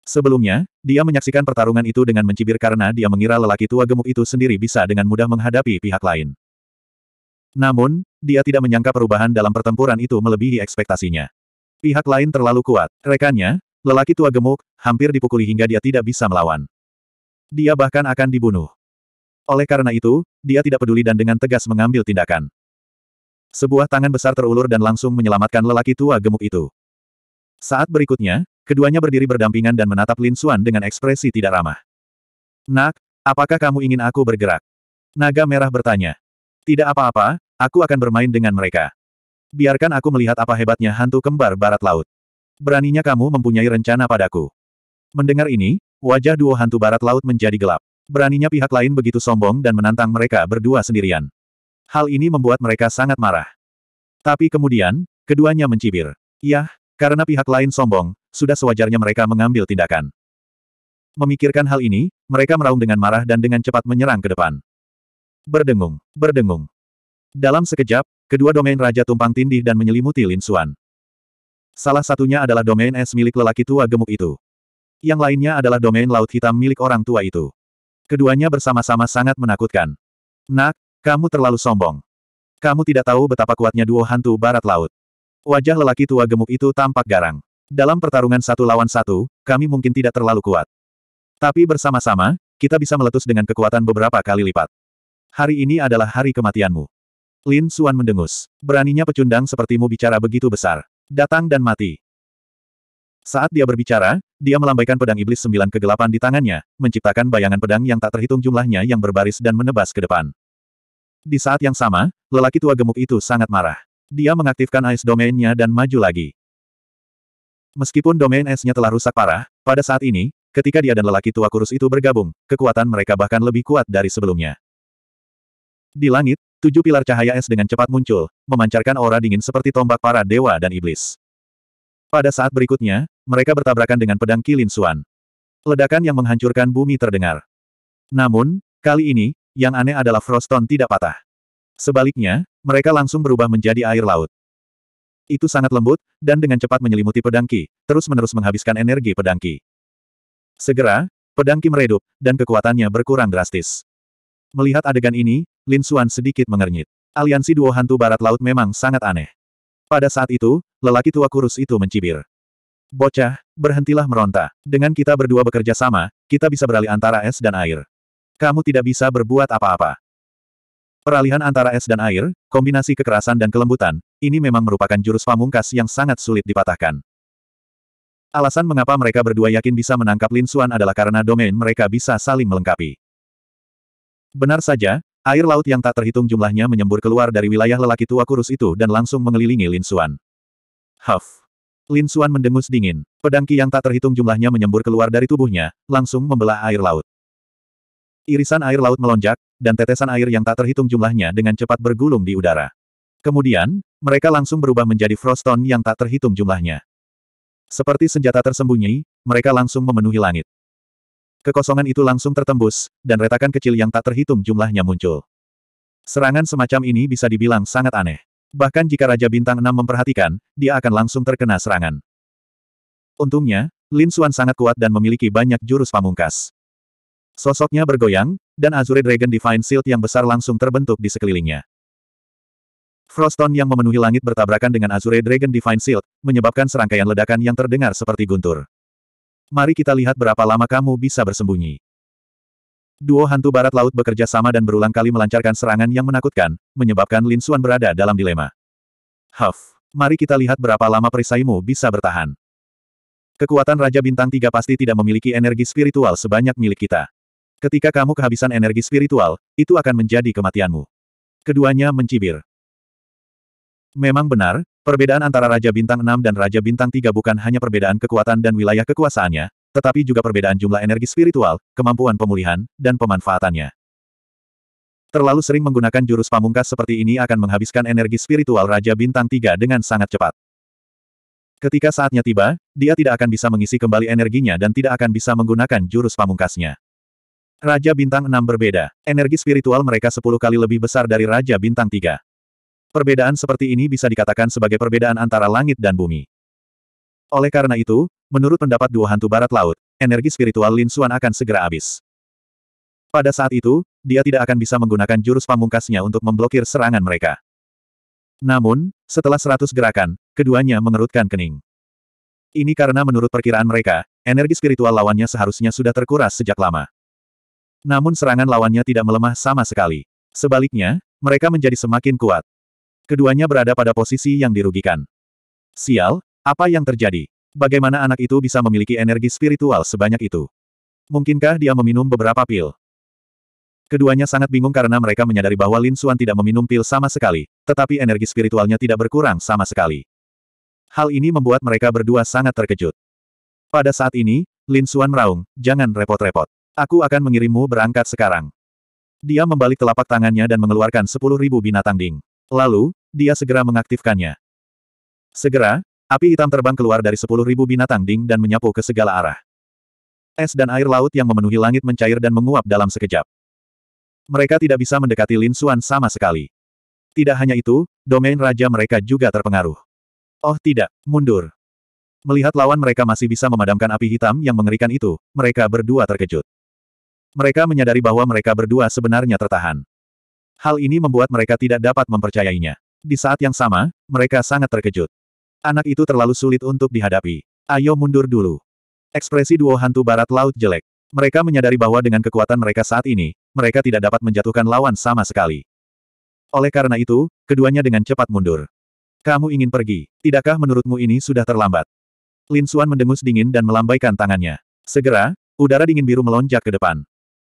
[SPEAKER 1] Sebelumnya, dia menyaksikan pertarungan itu dengan mencibir karena dia mengira lelaki tua gemuk itu sendiri bisa dengan mudah menghadapi pihak lain. Namun, dia tidak menyangka perubahan dalam pertempuran itu melebihi ekspektasinya. Pihak lain terlalu kuat. Rekannya, lelaki tua gemuk, hampir dipukuli hingga dia tidak bisa melawan. Dia bahkan akan dibunuh. Oleh karena itu, dia tidak peduli dan dengan tegas mengambil tindakan. Sebuah tangan besar terulur dan langsung menyelamatkan lelaki tua gemuk itu. Saat berikutnya, Keduanya berdiri berdampingan dan menatap Lin Xuan dengan ekspresi tidak ramah. Nak, apakah kamu ingin aku bergerak? Naga merah bertanya. Tidak apa-apa, aku akan bermain dengan mereka. Biarkan aku melihat apa hebatnya hantu kembar barat laut. Beraninya kamu mempunyai rencana padaku. Mendengar ini, wajah duo hantu barat laut menjadi gelap. Beraninya pihak lain begitu sombong dan menantang mereka berdua sendirian. Hal ini membuat mereka sangat marah. Tapi kemudian, keduanya mencibir. Yah, karena pihak lain sombong, sudah sewajarnya mereka mengambil tindakan. Memikirkan hal ini, mereka meraung dengan marah dan dengan cepat menyerang ke depan. Berdengung, berdengung. Dalam sekejap, kedua domain Raja tumpang tindih dan menyelimuti Lin Xuan. Salah satunya adalah domain es milik lelaki tua gemuk itu. Yang lainnya adalah domain laut hitam milik orang tua itu. Keduanya bersama-sama sangat menakutkan. Nak, kamu terlalu sombong. Kamu tidak tahu betapa kuatnya duo hantu barat laut. Wajah lelaki tua gemuk itu tampak garang. Dalam pertarungan satu lawan satu, kami mungkin tidak terlalu kuat. Tapi bersama-sama, kita bisa meletus dengan kekuatan beberapa kali lipat. Hari ini adalah hari kematianmu. Lin Xuan mendengus. Beraninya pecundang sepertimu bicara begitu besar. Datang dan mati. Saat dia berbicara, dia melambaikan pedang iblis sembilan kegelapan di tangannya, menciptakan bayangan pedang yang tak terhitung jumlahnya yang berbaris dan menebas ke depan. Di saat yang sama, lelaki tua gemuk itu sangat marah. Dia mengaktifkan Ice Domain-nya dan maju lagi. Meskipun domain S-nya telah rusak parah, pada saat ini, ketika dia dan lelaki tua kurus itu bergabung, kekuatan mereka bahkan lebih kuat dari sebelumnya. Di langit, tujuh pilar cahaya es dengan cepat muncul, memancarkan aura dingin seperti tombak para dewa dan iblis. Pada saat berikutnya, mereka bertabrakan dengan pedang Kilin Suan. Ledakan yang menghancurkan bumi terdengar. Namun, kali ini, yang aneh adalah Froston tidak patah. Sebaliknya, mereka langsung berubah menjadi air laut. Itu sangat lembut, dan dengan cepat menyelimuti pedangki, terus-menerus menghabiskan energi pedangki. Segera, pedangki meredup, dan kekuatannya berkurang drastis. Melihat adegan ini, Lin Xuan sedikit mengernyit. Aliansi duo hantu barat laut memang sangat aneh. Pada saat itu, lelaki tua kurus itu mencibir. Bocah, berhentilah meronta. Dengan kita berdua bekerja sama, kita bisa beralih antara es dan air. Kamu tidak bisa berbuat apa-apa. Peralihan antara es dan air, kombinasi kekerasan dan kelembutan, ini memang merupakan jurus pamungkas yang sangat sulit dipatahkan. Alasan mengapa mereka berdua yakin bisa menangkap Lin Xuan adalah karena domain mereka bisa saling melengkapi. Benar saja, air laut yang tak terhitung jumlahnya menyembur keluar dari wilayah lelaki tua kurus itu dan langsung mengelilingi Lin Xuan. Huff. Lin Xuan mendengus dingin. Pedang ki yang tak terhitung jumlahnya menyembur keluar dari tubuhnya, langsung membelah air laut. Irisan air laut melonjak, dan tetesan air yang tak terhitung jumlahnya dengan cepat bergulung di udara. Kemudian, mereka langsung berubah menjadi froston yang tak terhitung jumlahnya. Seperti senjata tersembunyi, mereka langsung memenuhi langit. Kekosongan itu langsung tertembus, dan retakan kecil yang tak terhitung jumlahnya muncul. Serangan semacam ini bisa dibilang sangat aneh. Bahkan jika Raja Bintang 6 memperhatikan, dia akan langsung terkena serangan. Untungnya, Lin Xuan sangat kuat dan memiliki banyak jurus pamungkas. Sosoknya bergoyang, dan Azure Dragon Divine Shield yang besar langsung terbentuk di sekelilingnya. Froston yang memenuhi langit bertabrakan dengan Azure Dragon Divine Shield, menyebabkan serangkaian ledakan yang terdengar seperti guntur. Mari kita lihat berapa lama kamu bisa bersembunyi. Duo hantu barat laut bekerja sama dan berulang kali melancarkan serangan yang menakutkan, menyebabkan Lin Xuan berada dalam dilema. Huff, mari kita lihat berapa lama perisaimu bisa bertahan. Kekuatan Raja Bintang Tiga pasti tidak memiliki energi spiritual sebanyak milik kita. Ketika kamu kehabisan energi spiritual, itu akan menjadi kematianmu. Keduanya mencibir. Memang benar, perbedaan antara Raja Bintang 6 dan Raja Bintang 3 bukan hanya perbedaan kekuatan dan wilayah kekuasaannya, tetapi juga perbedaan jumlah energi spiritual, kemampuan pemulihan, dan pemanfaatannya. Terlalu sering menggunakan jurus pamungkas seperti ini akan menghabiskan energi spiritual Raja Bintang 3 dengan sangat cepat. Ketika saatnya tiba, dia tidak akan bisa mengisi kembali energinya dan tidak akan bisa menggunakan jurus pamungkasnya. Raja Bintang 6 berbeda. Energi spiritual mereka 10 kali lebih besar dari Raja Bintang 3. Perbedaan seperti ini bisa dikatakan sebagai perbedaan antara langit dan bumi. Oleh karena itu, menurut pendapat dua hantu barat laut, energi spiritual Lin Xuan akan segera habis. Pada saat itu, dia tidak akan bisa menggunakan jurus pamungkasnya untuk memblokir serangan mereka. Namun, setelah seratus gerakan, keduanya mengerutkan kening. Ini karena menurut perkiraan mereka, energi spiritual lawannya seharusnya sudah terkuras sejak lama. Namun serangan lawannya tidak melemah sama sekali. Sebaliknya, mereka menjadi semakin kuat. Keduanya berada pada posisi yang dirugikan. Sial, apa yang terjadi? Bagaimana anak itu bisa memiliki energi spiritual sebanyak itu? Mungkinkah dia meminum beberapa pil? Keduanya sangat bingung karena mereka menyadari bahwa Lin Xuan tidak meminum pil sama sekali, tetapi energi spiritualnya tidak berkurang sama sekali. Hal ini membuat mereka berdua sangat terkejut. Pada saat ini, Lin Xuan meraung, jangan repot-repot. Aku akan mengirimmu berangkat sekarang. Dia membalik telapak tangannya dan mengeluarkan sepuluh ribu binatang ding. Lalu, dia segera mengaktifkannya. Segera, api hitam terbang keluar dari sepuluh ribu binatang ding dan menyapu ke segala arah. Es dan air laut yang memenuhi langit mencair dan menguap dalam sekejap. Mereka tidak bisa mendekati Lin Xuan sama sekali. Tidak hanya itu, domain raja mereka juga terpengaruh. Oh tidak, mundur. Melihat lawan mereka masih bisa memadamkan api hitam yang mengerikan itu, mereka berdua terkejut. Mereka menyadari bahwa mereka berdua sebenarnya tertahan. Hal ini membuat mereka tidak dapat mempercayainya. Di saat yang sama, mereka sangat terkejut. Anak itu terlalu sulit untuk dihadapi. Ayo mundur dulu. Ekspresi duo hantu barat laut jelek. Mereka menyadari bahwa dengan kekuatan mereka saat ini, mereka tidak dapat menjatuhkan lawan sama sekali. Oleh karena itu, keduanya dengan cepat mundur. Kamu ingin pergi, tidakkah menurutmu ini sudah terlambat? Lin Xuan mendengus dingin dan melambaikan tangannya. Segera, udara dingin biru melonjak ke depan.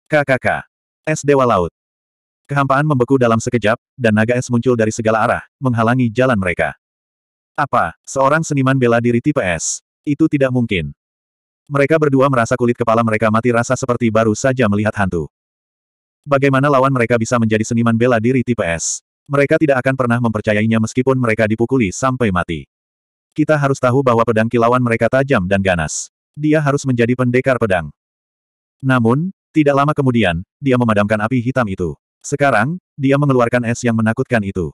[SPEAKER 1] KKK. Es Dewa Laut. Kehampaan membeku dalam sekejap, dan naga es muncul dari segala arah, menghalangi jalan mereka. Apa, seorang seniman bela diri tipe es? Itu tidak mungkin. Mereka berdua merasa kulit kepala mereka mati rasa seperti baru saja melihat hantu. Bagaimana lawan mereka bisa menjadi seniman bela diri tipe S? Mereka tidak akan pernah mempercayainya meskipun mereka dipukuli sampai mati. Kita harus tahu bahwa pedang kilauan mereka tajam dan ganas. Dia harus menjadi pendekar pedang. Namun, tidak lama kemudian, dia memadamkan api hitam itu. Sekarang, dia mengeluarkan es yang menakutkan itu.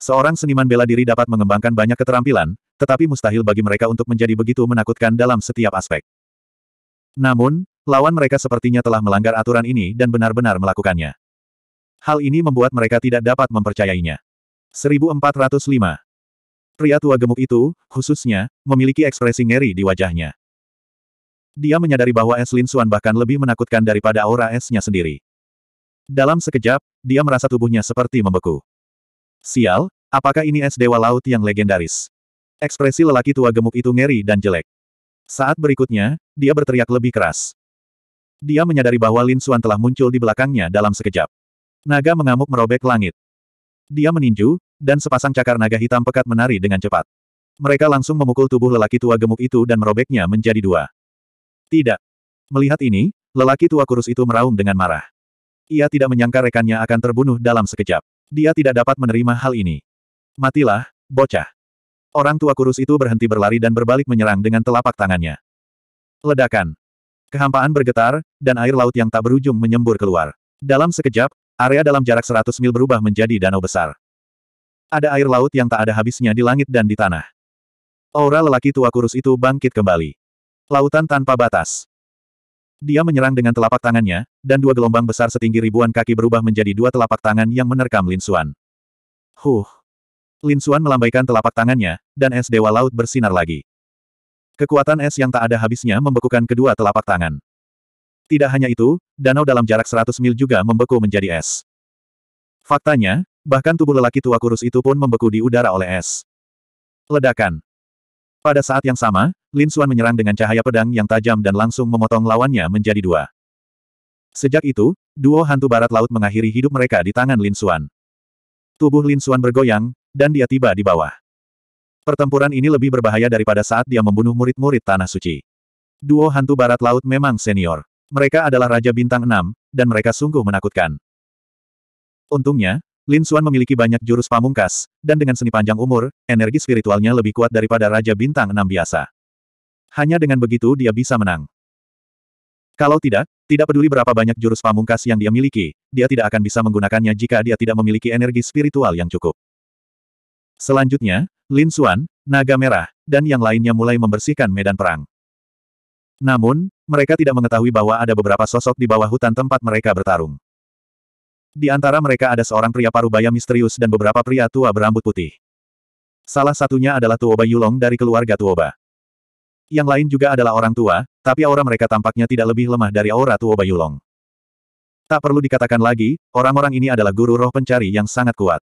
[SPEAKER 1] Seorang seniman bela diri dapat mengembangkan banyak keterampilan, tetapi mustahil bagi mereka untuk menjadi begitu menakutkan dalam setiap aspek. Namun, lawan mereka sepertinya telah melanggar aturan ini dan benar-benar melakukannya. Hal ini membuat mereka tidak dapat mempercayainya. 1405. Pria tua gemuk itu, khususnya, memiliki ekspresi ngeri di wajahnya. Dia menyadari bahwa es Lin Xuan bahkan lebih menakutkan daripada aura esnya sendiri. Dalam sekejap, dia merasa tubuhnya seperti membeku. Sial, apakah ini es dewa laut yang legendaris? Ekspresi lelaki tua gemuk itu ngeri dan jelek. Saat berikutnya, dia berteriak lebih keras. Dia menyadari bahwa Lin Xuan telah muncul di belakangnya dalam sekejap. Naga mengamuk merobek langit. Dia meninju, dan sepasang cakar naga hitam pekat menari dengan cepat. Mereka langsung memukul tubuh lelaki tua gemuk itu dan merobeknya menjadi dua. Tidak. Melihat ini, lelaki tua kurus itu meraung dengan marah. Ia tidak menyangka rekannya akan terbunuh dalam sekejap. Dia tidak dapat menerima hal ini. Matilah, bocah. Orang tua kurus itu berhenti berlari dan berbalik menyerang dengan telapak tangannya. Ledakan. Kehampaan bergetar, dan air laut yang tak berujung menyembur keluar. Dalam sekejap, area dalam jarak 100 mil berubah menjadi danau besar. Ada air laut yang tak ada habisnya di langit dan di tanah. Aura lelaki tua kurus itu bangkit kembali. Lautan tanpa batas. Dia menyerang dengan telapak tangannya, dan dua gelombang besar setinggi ribuan kaki berubah menjadi dua telapak tangan yang menerkam Lin Xuan. Huh! Lin Xuan melambaikan telapak tangannya, dan es dewa laut bersinar lagi. Kekuatan es yang tak ada habisnya membekukan kedua telapak tangan. Tidak hanya itu, danau dalam jarak 100 mil juga membeku menjadi es. Faktanya, bahkan tubuh lelaki tua kurus itu pun membeku di udara oleh es. Ledakan. Pada saat yang sama, Lin Xuan menyerang dengan cahaya pedang yang tajam dan langsung memotong lawannya menjadi dua. Sejak itu, duo hantu barat laut mengakhiri hidup mereka di tangan Lin Xuan. Tubuh Lin Xuan bergoyang, dan dia tiba di bawah. Pertempuran ini lebih berbahaya daripada saat dia membunuh murid-murid Tanah Suci. Duo hantu barat laut memang senior. Mereka adalah Raja Bintang Enam, dan mereka sungguh menakutkan. Untungnya, Lin Xuan memiliki banyak jurus pamungkas, dan dengan seni panjang umur, energi spiritualnya lebih kuat daripada Raja Bintang Enam biasa. Hanya dengan begitu dia bisa menang. Kalau tidak, tidak peduli berapa banyak jurus pamungkas yang dia miliki, dia tidak akan bisa menggunakannya jika dia tidak memiliki energi spiritual yang cukup. Selanjutnya, Lin Xuan, Naga Merah, dan yang lainnya mulai membersihkan medan perang. Namun, mereka tidak mengetahui bahwa ada beberapa sosok di bawah hutan tempat mereka bertarung. Di antara mereka ada seorang pria parubaya misterius dan beberapa pria tua berambut putih. Salah satunya adalah Tuoba Yulong dari keluarga Tuoba. Yang lain juga adalah orang tua, tapi aura mereka tampaknya tidak lebih lemah dari aura Tuoba Yulong. Tak perlu dikatakan lagi, orang-orang ini adalah guru roh pencari yang sangat kuat.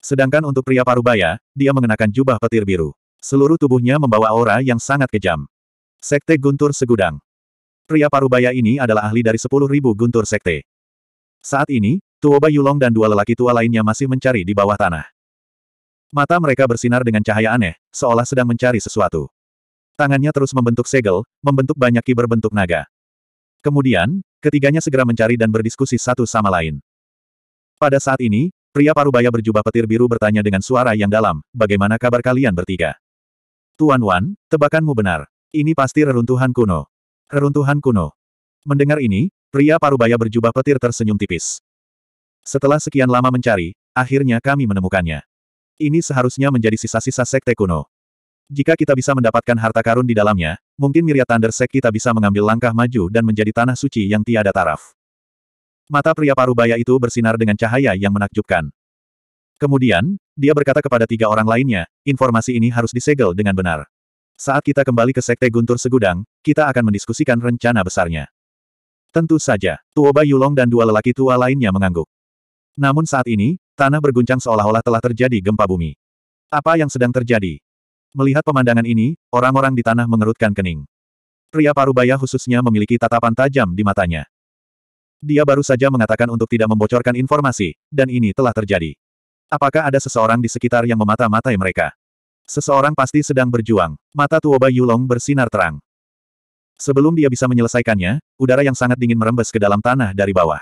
[SPEAKER 1] Sedangkan untuk pria parubaya, dia mengenakan jubah petir biru. Seluruh tubuhnya membawa aura yang sangat kejam. Sekte Guntur Segudang. Pria parubaya ini adalah ahli dari 10.000 Guntur Sekte. Saat ini, Tuoba Yulong dan dua lelaki tua lainnya masih mencari di bawah tanah. Mata mereka bersinar dengan cahaya aneh, seolah sedang mencari sesuatu. Tangannya terus membentuk segel, membentuk banyak ki berbentuk naga. Kemudian, ketiganya segera mencari dan berdiskusi satu sama lain. Pada saat ini, Pria parubaya berjubah petir biru bertanya dengan suara yang dalam, bagaimana kabar kalian bertiga? Tuan Wan, tebakanmu benar. Ini pasti reruntuhan kuno. Reruntuhan kuno. Mendengar ini, pria parubaya berjubah petir tersenyum tipis. Setelah sekian lama mencari, akhirnya kami menemukannya. Ini seharusnya menjadi sisa-sisa sekte kuno. Jika kita bisa mendapatkan harta karun di dalamnya, mungkin Miria Thunder Sek kita bisa mengambil langkah maju dan menjadi tanah suci yang tiada taraf. Mata pria parubaya itu bersinar dengan cahaya yang menakjubkan. Kemudian, dia berkata kepada tiga orang lainnya, informasi ini harus disegel dengan benar. Saat kita kembali ke Sekte Guntur Segudang, kita akan mendiskusikan rencana besarnya. Tentu saja, Tuoba Yulong dan dua lelaki tua lainnya mengangguk. Namun saat ini, tanah berguncang seolah-olah telah terjadi gempa bumi. Apa yang sedang terjadi? Melihat pemandangan ini, orang-orang di tanah mengerutkan kening. Pria parubaya khususnya memiliki tatapan tajam di matanya. Dia baru saja mengatakan untuk tidak membocorkan informasi, dan ini telah terjadi. Apakah ada seseorang di sekitar yang memata-matai mereka? Seseorang pasti sedang berjuang. Mata Tuoba Yulong bersinar terang. Sebelum dia bisa menyelesaikannya, udara yang sangat dingin merembes ke dalam tanah dari bawah.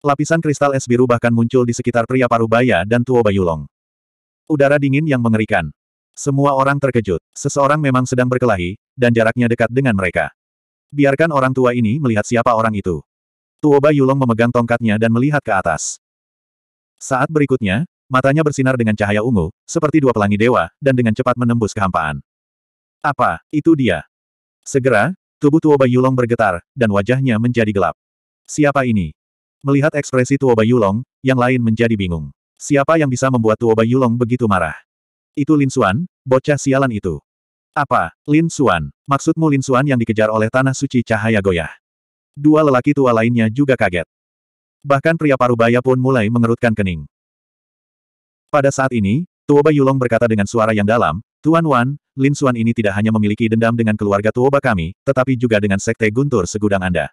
[SPEAKER 1] Lapisan kristal es biru bahkan muncul di sekitar pria parubaya dan Tuoba Yulong. Udara dingin yang mengerikan. Semua orang terkejut. Seseorang memang sedang berkelahi, dan jaraknya dekat dengan mereka. Biarkan orang tua ini melihat siapa orang itu. Tuoba Yulong memegang tongkatnya dan melihat ke atas. Saat berikutnya, matanya bersinar dengan cahaya ungu, seperti dua pelangi dewa, dan dengan cepat menembus kehampaan. Apa, itu dia? Segera, tubuh Tuoba Yulong bergetar, dan wajahnya menjadi gelap. Siapa ini? Melihat ekspresi Tuoba Yulong, yang lain menjadi bingung. Siapa yang bisa membuat Tuoba Yulong begitu marah? Itu Lin Xuan, bocah sialan itu. Apa, Lin Xuan? Maksudmu Lin Xuan yang dikejar oleh tanah suci cahaya goyah? Dua lelaki tua lainnya juga kaget. Bahkan pria parubaya pun mulai mengerutkan kening. Pada saat ini, Tuoba Yulong berkata dengan suara yang dalam, Tuan Wan, Lin Xuan ini tidak hanya memiliki dendam dengan keluarga Tuoba kami, tetapi juga dengan sekte guntur segudang Anda.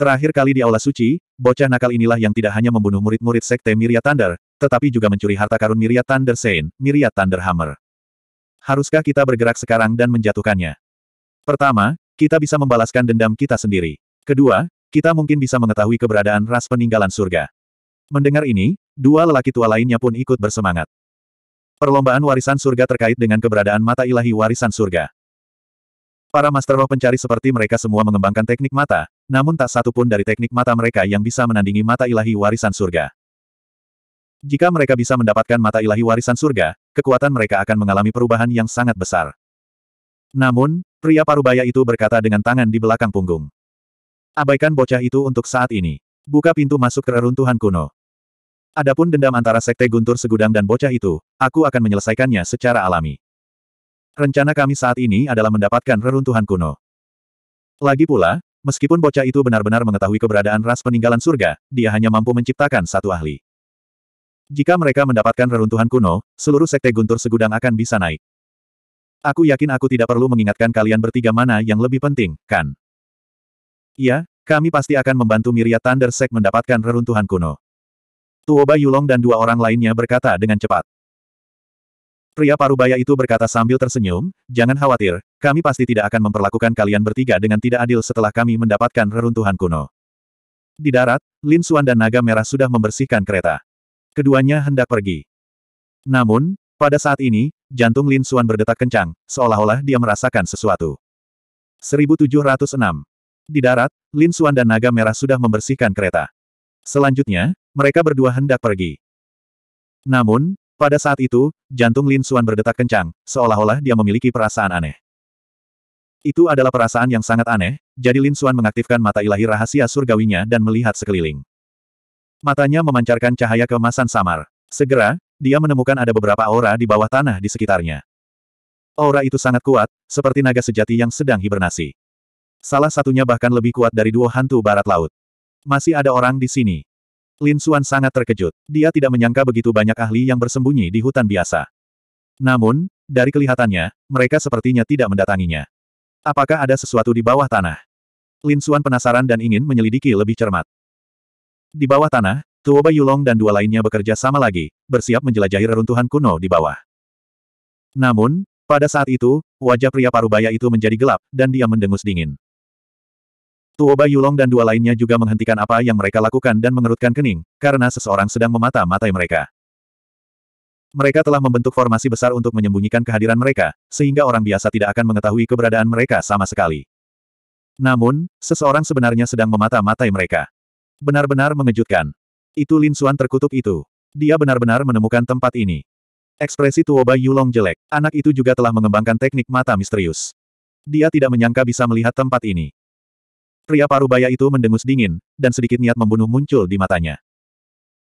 [SPEAKER 1] Terakhir kali di Aula Suci, bocah nakal inilah yang tidak hanya membunuh murid-murid sekte Myriad Thunder, tetapi juga mencuri harta karun Myriad Thunder Saint, Myriad Thunder Hammer. Haruskah kita bergerak sekarang dan menjatuhkannya? Pertama, kita bisa membalaskan dendam kita sendiri. Kedua, kita mungkin bisa mengetahui keberadaan ras peninggalan surga. Mendengar ini, dua lelaki tua lainnya pun ikut bersemangat. Perlombaan warisan surga terkait dengan keberadaan mata ilahi warisan surga. Para master roh pencari seperti mereka semua mengembangkan teknik mata, namun tak satu pun dari teknik mata mereka yang bisa menandingi mata ilahi warisan surga. Jika mereka bisa mendapatkan mata ilahi warisan surga, kekuatan mereka akan mengalami perubahan yang sangat besar. Namun, pria parubaya itu berkata dengan tangan di belakang punggung. Abaikan bocah itu untuk saat ini. Buka pintu masuk ke reruntuhan kuno. Adapun dendam antara Sekte Guntur Segudang dan bocah itu, aku akan menyelesaikannya secara alami. Rencana kami saat ini adalah mendapatkan reruntuhan kuno. Lagi pula, meskipun bocah itu benar-benar mengetahui keberadaan ras peninggalan surga, dia hanya mampu menciptakan satu ahli. Jika mereka mendapatkan reruntuhan kuno, seluruh sekte guntur segudang akan bisa naik. Aku yakin aku tidak perlu mengingatkan kalian bertiga mana yang lebih penting, kan? Iya, kami pasti akan membantu Myriad Thunder Sect mendapatkan reruntuhan kuno. Tuoba Yulong dan dua orang lainnya berkata dengan cepat. Pria parubaya itu berkata sambil tersenyum, jangan khawatir, kami pasti tidak akan memperlakukan kalian bertiga dengan tidak adil setelah kami mendapatkan reruntuhan kuno. Di darat, Lin Xuan dan Naga Merah sudah membersihkan kereta. Keduanya hendak pergi. Namun, pada saat ini, jantung Lin Xuan berdetak kencang, seolah-olah dia merasakan sesuatu. 1706. Di darat, Lin Xuan dan Naga Merah sudah membersihkan kereta. Selanjutnya, mereka berdua hendak pergi. Namun, pada saat itu, jantung Lin Xuan berdetak kencang, seolah-olah dia memiliki perasaan aneh. Itu adalah perasaan yang sangat aneh, jadi Lin Xuan mengaktifkan mata ilahi rahasia surgawinya dan melihat sekeliling. Matanya memancarkan cahaya keemasan samar. Segera, dia menemukan ada beberapa aura di bawah tanah di sekitarnya. Aura itu sangat kuat, seperti naga sejati yang sedang hibernasi. Salah satunya bahkan lebih kuat dari dua hantu barat laut. Masih ada orang di sini. Lin Xuan sangat terkejut. Dia tidak menyangka begitu banyak ahli yang bersembunyi di hutan biasa. Namun, dari kelihatannya, mereka sepertinya tidak mendatanginya. Apakah ada sesuatu di bawah tanah? Lin Xuan penasaran dan ingin menyelidiki lebih cermat. Di bawah tanah, Tuoba Yulong dan dua lainnya bekerja sama lagi, bersiap menjelajahi reruntuhan kuno di bawah. Namun, pada saat itu, wajah pria parubaya itu menjadi gelap, dan dia mendengus dingin. Tuoba Yulong dan dua lainnya juga menghentikan apa yang mereka lakukan dan mengerutkan kening, karena seseorang sedang memata-matai mereka. Mereka telah membentuk formasi besar untuk menyembunyikan kehadiran mereka, sehingga orang biasa tidak akan mengetahui keberadaan mereka sama sekali. Namun, seseorang sebenarnya sedang memata-matai mereka. Benar-benar mengejutkan. Itu Lin Xuan terkutuk itu. Dia benar-benar menemukan tempat ini. Ekspresi Tuoba Yulong jelek. Anak itu juga telah mengembangkan teknik mata misterius. Dia tidak menyangka bisa melihat tempat ini. Pria parubaya itu mendengus dingin, dan sedikit niat membunuh muncul di matanya.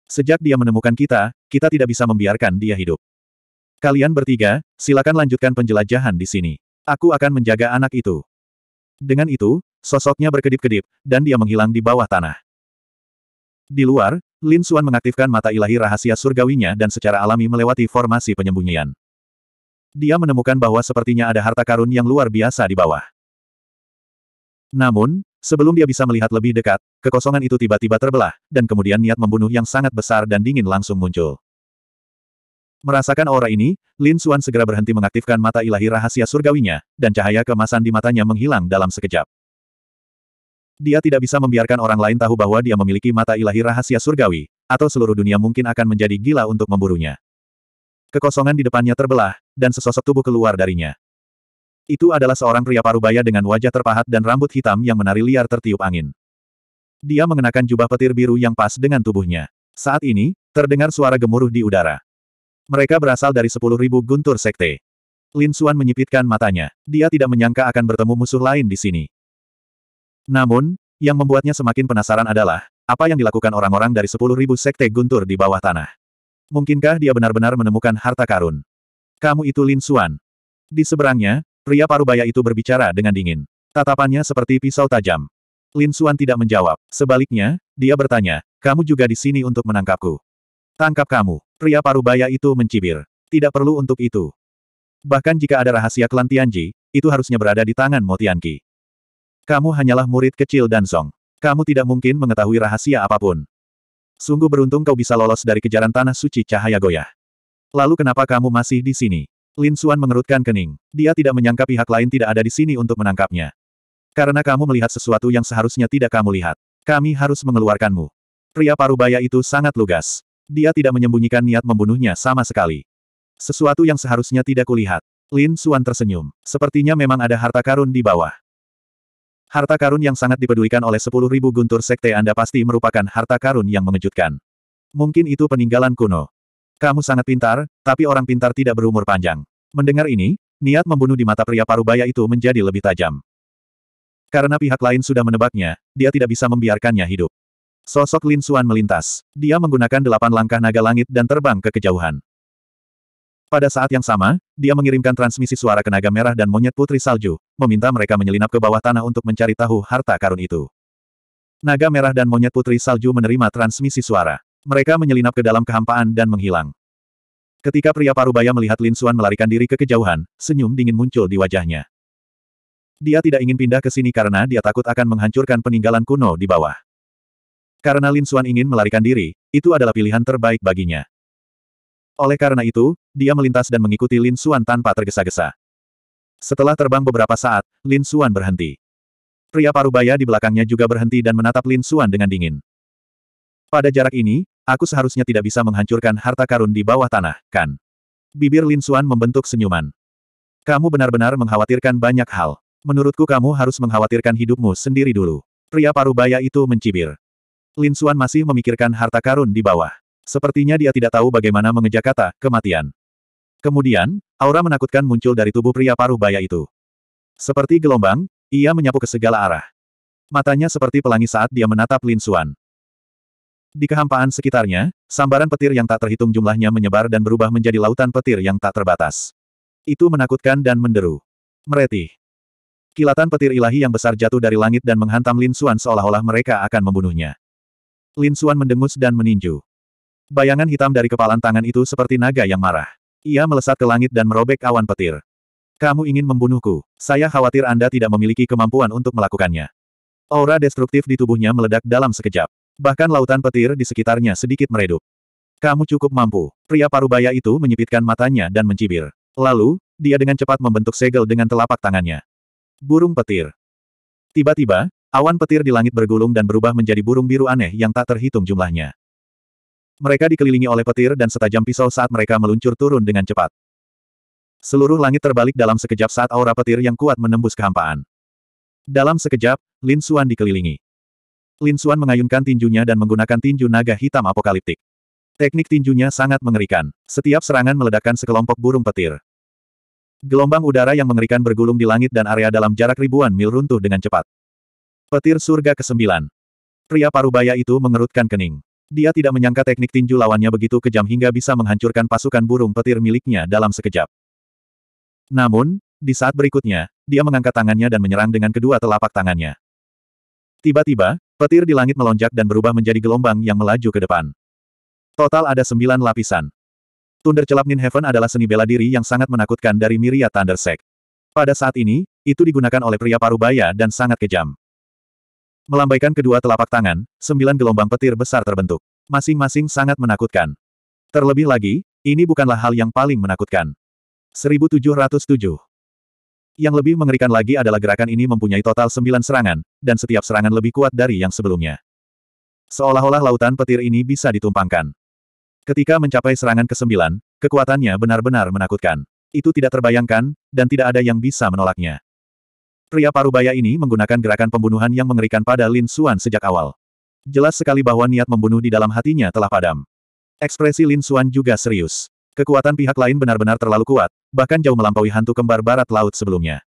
[SPEAKER 1] Sejak dia menemukan kita, kita tidak bisa membiarkan dia hidup. Kalian bertiga, silakan lanjutkan penjelajahan di sini. Aku akan menjaga anak itu. Dengan itu, sosoknya berkedip-kedip, dan dia menghilang di bawah tanah. Di luar, Lin Xuan mengaktifkan mata ilahi rahasia surgawinya dan secara alami melewati formasi penyembunyian. Dia menemukan bahwa sepertinya ada harta karun yang luar biasa di bawah. Namun, Sebelum dia bisa melihat lebih dekat, kekosongan itu tiba-tiba terbelah, dan kemudian niat membunuh yang sangat besar dan dingin langsung muncul. Merasakan aura ini, Lin Xuan segera berhenti mengaktifkan mata ilahi rahasia surgawinya, dan cahaya kemasan di matanya menghilang dalam sekejap. Dia tidak bisa membiarkan orang lain tahu bahwa dia memiliki mata ilahi rahasia surgawi, atau seluruh dunia mungkin akan menjadi gila untuk memburunya. Kekosongan di depannya terbelah, dan sesosok tubuh keluar darinya. Itu adalah seorang pria parubaya dengan wajah terpahat dan rambut hitam yang menari liar tertiup angin. Dia mengenakan jubah petir biru yang pas dengan tubuhnya. Saat ini, terdengar suara gemuruh di udara. Mereka berasal dari sepuluh ribu guntur sekte. Lin Xuan menyipitkan matanya. Dia tidak menyangka akan bertemu musuh lain di sini. Namun, yang membuatnya semakin penasaran adalah, apa yang dilakukan orang-orang dari sepuluh ribu sekte guntur di bawah tanah. Mungkinkah dia benar-benar menemukan harta karun? Kamu itu Lin Xuan. Di seberangnya, Pria parubaya itu berbicara dengan dingin. Tatapannya seperti pisau tajam. Lin Xuan tidak menjawab. Sebaliknya, dia bertanya, kamu juga di sini untuk menangkapku. Tangkap kamu. Pria parubaya itu mencibir. Tidak perlu untuk itu. Bahkan jika ada rahasia klan Tianji, itu harusnya berada di tangan Mo Tianqi. Kamu hanyalah murid kecil dan Zong. Kamu tidak mungkin mengetahui rahasia apa pun. Sungguh beruntung kau bisa lolos dari kejaran tanah suci cahaya goyah. Lalu kenapa kamu masih di sini? Lin Xuan mengerutkan kening. Dia tidak menyangka pihak lain tidak ada di sini untuk menangkapnya. Karena kamu melihat sesuatu yang seharusnya tidak kamu lihat. Kami harus mengeluarkanmu. Pria parubaya itu sangat lugas. Dia tidak menyembunyikan niat membunuhnya sama sekali. Sesuatu yang seharusnya tidak kulihat. Lin Xuan tersenyum. Sepertinya memang ada harta karun di bawah. Harta karun yang sangat dipedulikan oleh sepuluh ribu guntur sekte Anda pasti merupakan harta karun yang mengejutkan. Mungkin itu peninggalan kuno. Kamu sangat pintar, tapi orang pintar tidak berumur panjang. Mendengar ini, niat membunuh di mata pria parubaya itu menjadi lebih tajam. Karena pihak lain sudah menebaknya, dia tidak bisa membiarkannya hidup. Sosok Lin Xuan melintas. Dia menggunakan delapan langkah naga langit dan terbang ke kejauhan. Pada saat yang sama, dia mengirimkan transmisi suara ke naga merah dan monyet putri salju, meminta mereka menyelinap ke bawah tanah untuk mencari tahu harta karun itu. Naga merah dan monyet putri salju menerima transmisi suara. Mereka menyelinap ke dalam kehampaan dan menghilang. Ketika pria parubaya melihat Lin Xuan melarikan diri ke kejauhan, senyum dingin muncul di wajahnya. Dia tidak ingin pindah ke sini karena dia takut akan menghancurkan peninggalan kuno di bawah. Karena Lin Xuan ingin melarikan diri, itu adalah pilihan terbaik baginya. Oleh karena itu, dia melintas dan mengikuti Lin Xuan tanpa tergesa-gesa. Setelah terbang beberapa saat, Lin Xuan berhenti. Pria parubaya di belakangnya juga berhenti dan menatap Lin Xuan dengan dingin. Pada jarak ini, aku seharusnya tidak bisa menghancurkan harta karun di bawah tanah, kan? Bibir Lin Xuan membentuk senyuman. Kamu benar-benar mengkhawatirkan banyak hal. Menurutku kamu harus mengkhawatirkan hidupmu sendiri dulu. Pria parubaya itu mencibir. Lin Xuan masih memikirkan harta karun di bawah. Sepertinya dia tidak tahu bagaimana mengejar kata, kematian. Kemudian, aura menakutkan muncul dari tubuh pria parubaya itu. Seperti gelombang, ia menyapu ke segala arah. Matanya seperti pelangi saat dia menatap Lin Xuan. Di kehampaan sekitarnya, sambaran petir yang tak terhitung jumlahnya menyebar dan berubah menjadi lautan petir yang tak terbatas. Itu menakutkan dan menderu. Meretih. Kilatan petir ilahi yang besar jatuh dari langit dan menghantam Lin Xuan seolah-olah mereka akan membunuhnya. Lin Xuan mendengus dan meninju. Bayangan hitam dari kepalan tangan itu seperti naga yang marah. Ia melesat ke langit dan merobek awan petir. Kamu ingin membunuhku. Saya khawatir Anda tidak memiliki kemampuan untuk melakukannya. Aura destruktif di tubuhnya meledak dalam sekejap. Bahkan lautan petir di sekitarnya sedikit meredup. Kamu cukup mampu. Pria parubaya itu menyipitkan matanya dan mencibir. Lalu, dia dengan cepat membentuk segel dengan telapak tangannya. Burung petir. Tiba-tiba, awan petir di langit bergulung dan berubah menjadi burung biru aneh yang tak terhitung jumlahnya. Mereka dikelilingi oleh petir dan setajam pisau saat mereka meluncur turun dengan cepat. Seluruh langit terbalik dalam sekejap saat aura petir yang kuat menembus kehampaan. Dalam sekejap, Lin Xuan dikelilingi. Lin Xuan mengayunkan tinjunya dan menggunakan tinju naga hitam apokaliptik. Teknik tinjunya sangat mengerikan. Setiap serangan meledakkan sekelompok burung petir. Gelombang udara yang mengerikan bergulung di langit dan area dalam jarak ribuan mil runtuh dengan cepat. Petir surga ke-9. Pria parubaya itu mengerutkan kening. Dia tidak menyangka teknik tinju lawannya begitu kejam hingga bisa menghancurkan pasukan burung petir miliknya dalam sekejap. Namun, di saat berikutnya, dia mengangkat tangannya dan menyerang dengan kedua telapak tangannya. Tiba-tiba, petir di langit melonjak dan berubah menjadi gelombang yang melaju ke depan. Total ada sembilan lapisan. Thunder Celap Nin Heaven adalah seni bela diri yang sangat menakutkan dari Myriad Thunder Sect. Pada saat ini, itu digunakan oleh pria parubaya dan sangat kejam. Melambaikan kedua telapak tangan, sembilan gelombang petir besar terbentuk. Masing-masing sangat menakutkan. Terlebih lagi, ini bukanlah hal yang paling menakutkan. 1707 Yang lebih mengerikan lagi adalah gerakan ini mempunyai total sembilan serangan, dan setiap serangan lebih kuat dari yang sebelumnya. Seolah-olah lautan petir ini bisa ditumpangkan. Ketika mencapai serangan ke-9, kekuatannya benar-benar menakutkan. Itu tidak terbayangkan, dan tidak ada yang bisa menolaknya. Pria parubaya ini menggunakan gerakan pembunuhan yang mengerikan pada Lin Xuan sejak awal. Jelas sekali bahwa niat membunuh di dalam hatinya telah padam. Ekspresi Lin Xuan juga serius. Kekuatan pihak lain benar-benar terlalu kuat, bahkan jauh melampaui hantu kembar barat laut sebelumnya.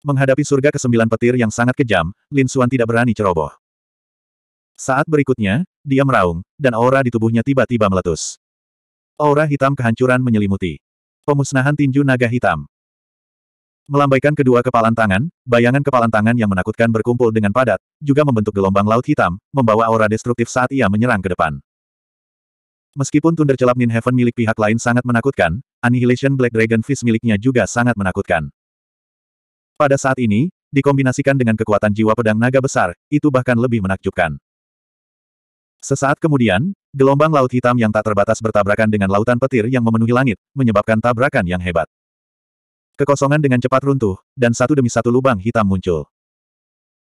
[SPEAKER 1] Menghadapi surga ke-9 petir yang sangat kejam, Lin Xuan tidak berani ceroboh. Saat berikutnya, dia meraung, dan aura di tubuhnya tiba-tiba meletus. Aura hitam kehancuran menyelimuti. Pemusnahan tinju naga hitam. Melambaikan kedua kepalan tangan, bayangan kepalan tangan yang menakutkan berkumpul dengan padat, juga membentuk gelombang laut hitam, membawa aura destruktif saat ia menyerang ke depan. Meskipun Thunder Celap Nin Heaven milik pihak lain sangat menakutkan, Annihilation Black Dragon Fist miliknya juga sangat menakutkan. Pada saat ini, dikombinasikan dengan kekuatan jiwa pedang naga besar, itu bahkan lebih menakjubkan. Sesaat kemudian, gelombang laut hitam yang tak terbatas bertabrakan dengan lautan petir yang memenuhi langit, menyebabkan tabrakan yang hebat. Kekosongan dengan cepat runtuh, dan satu demi satu lubang hitam muncul.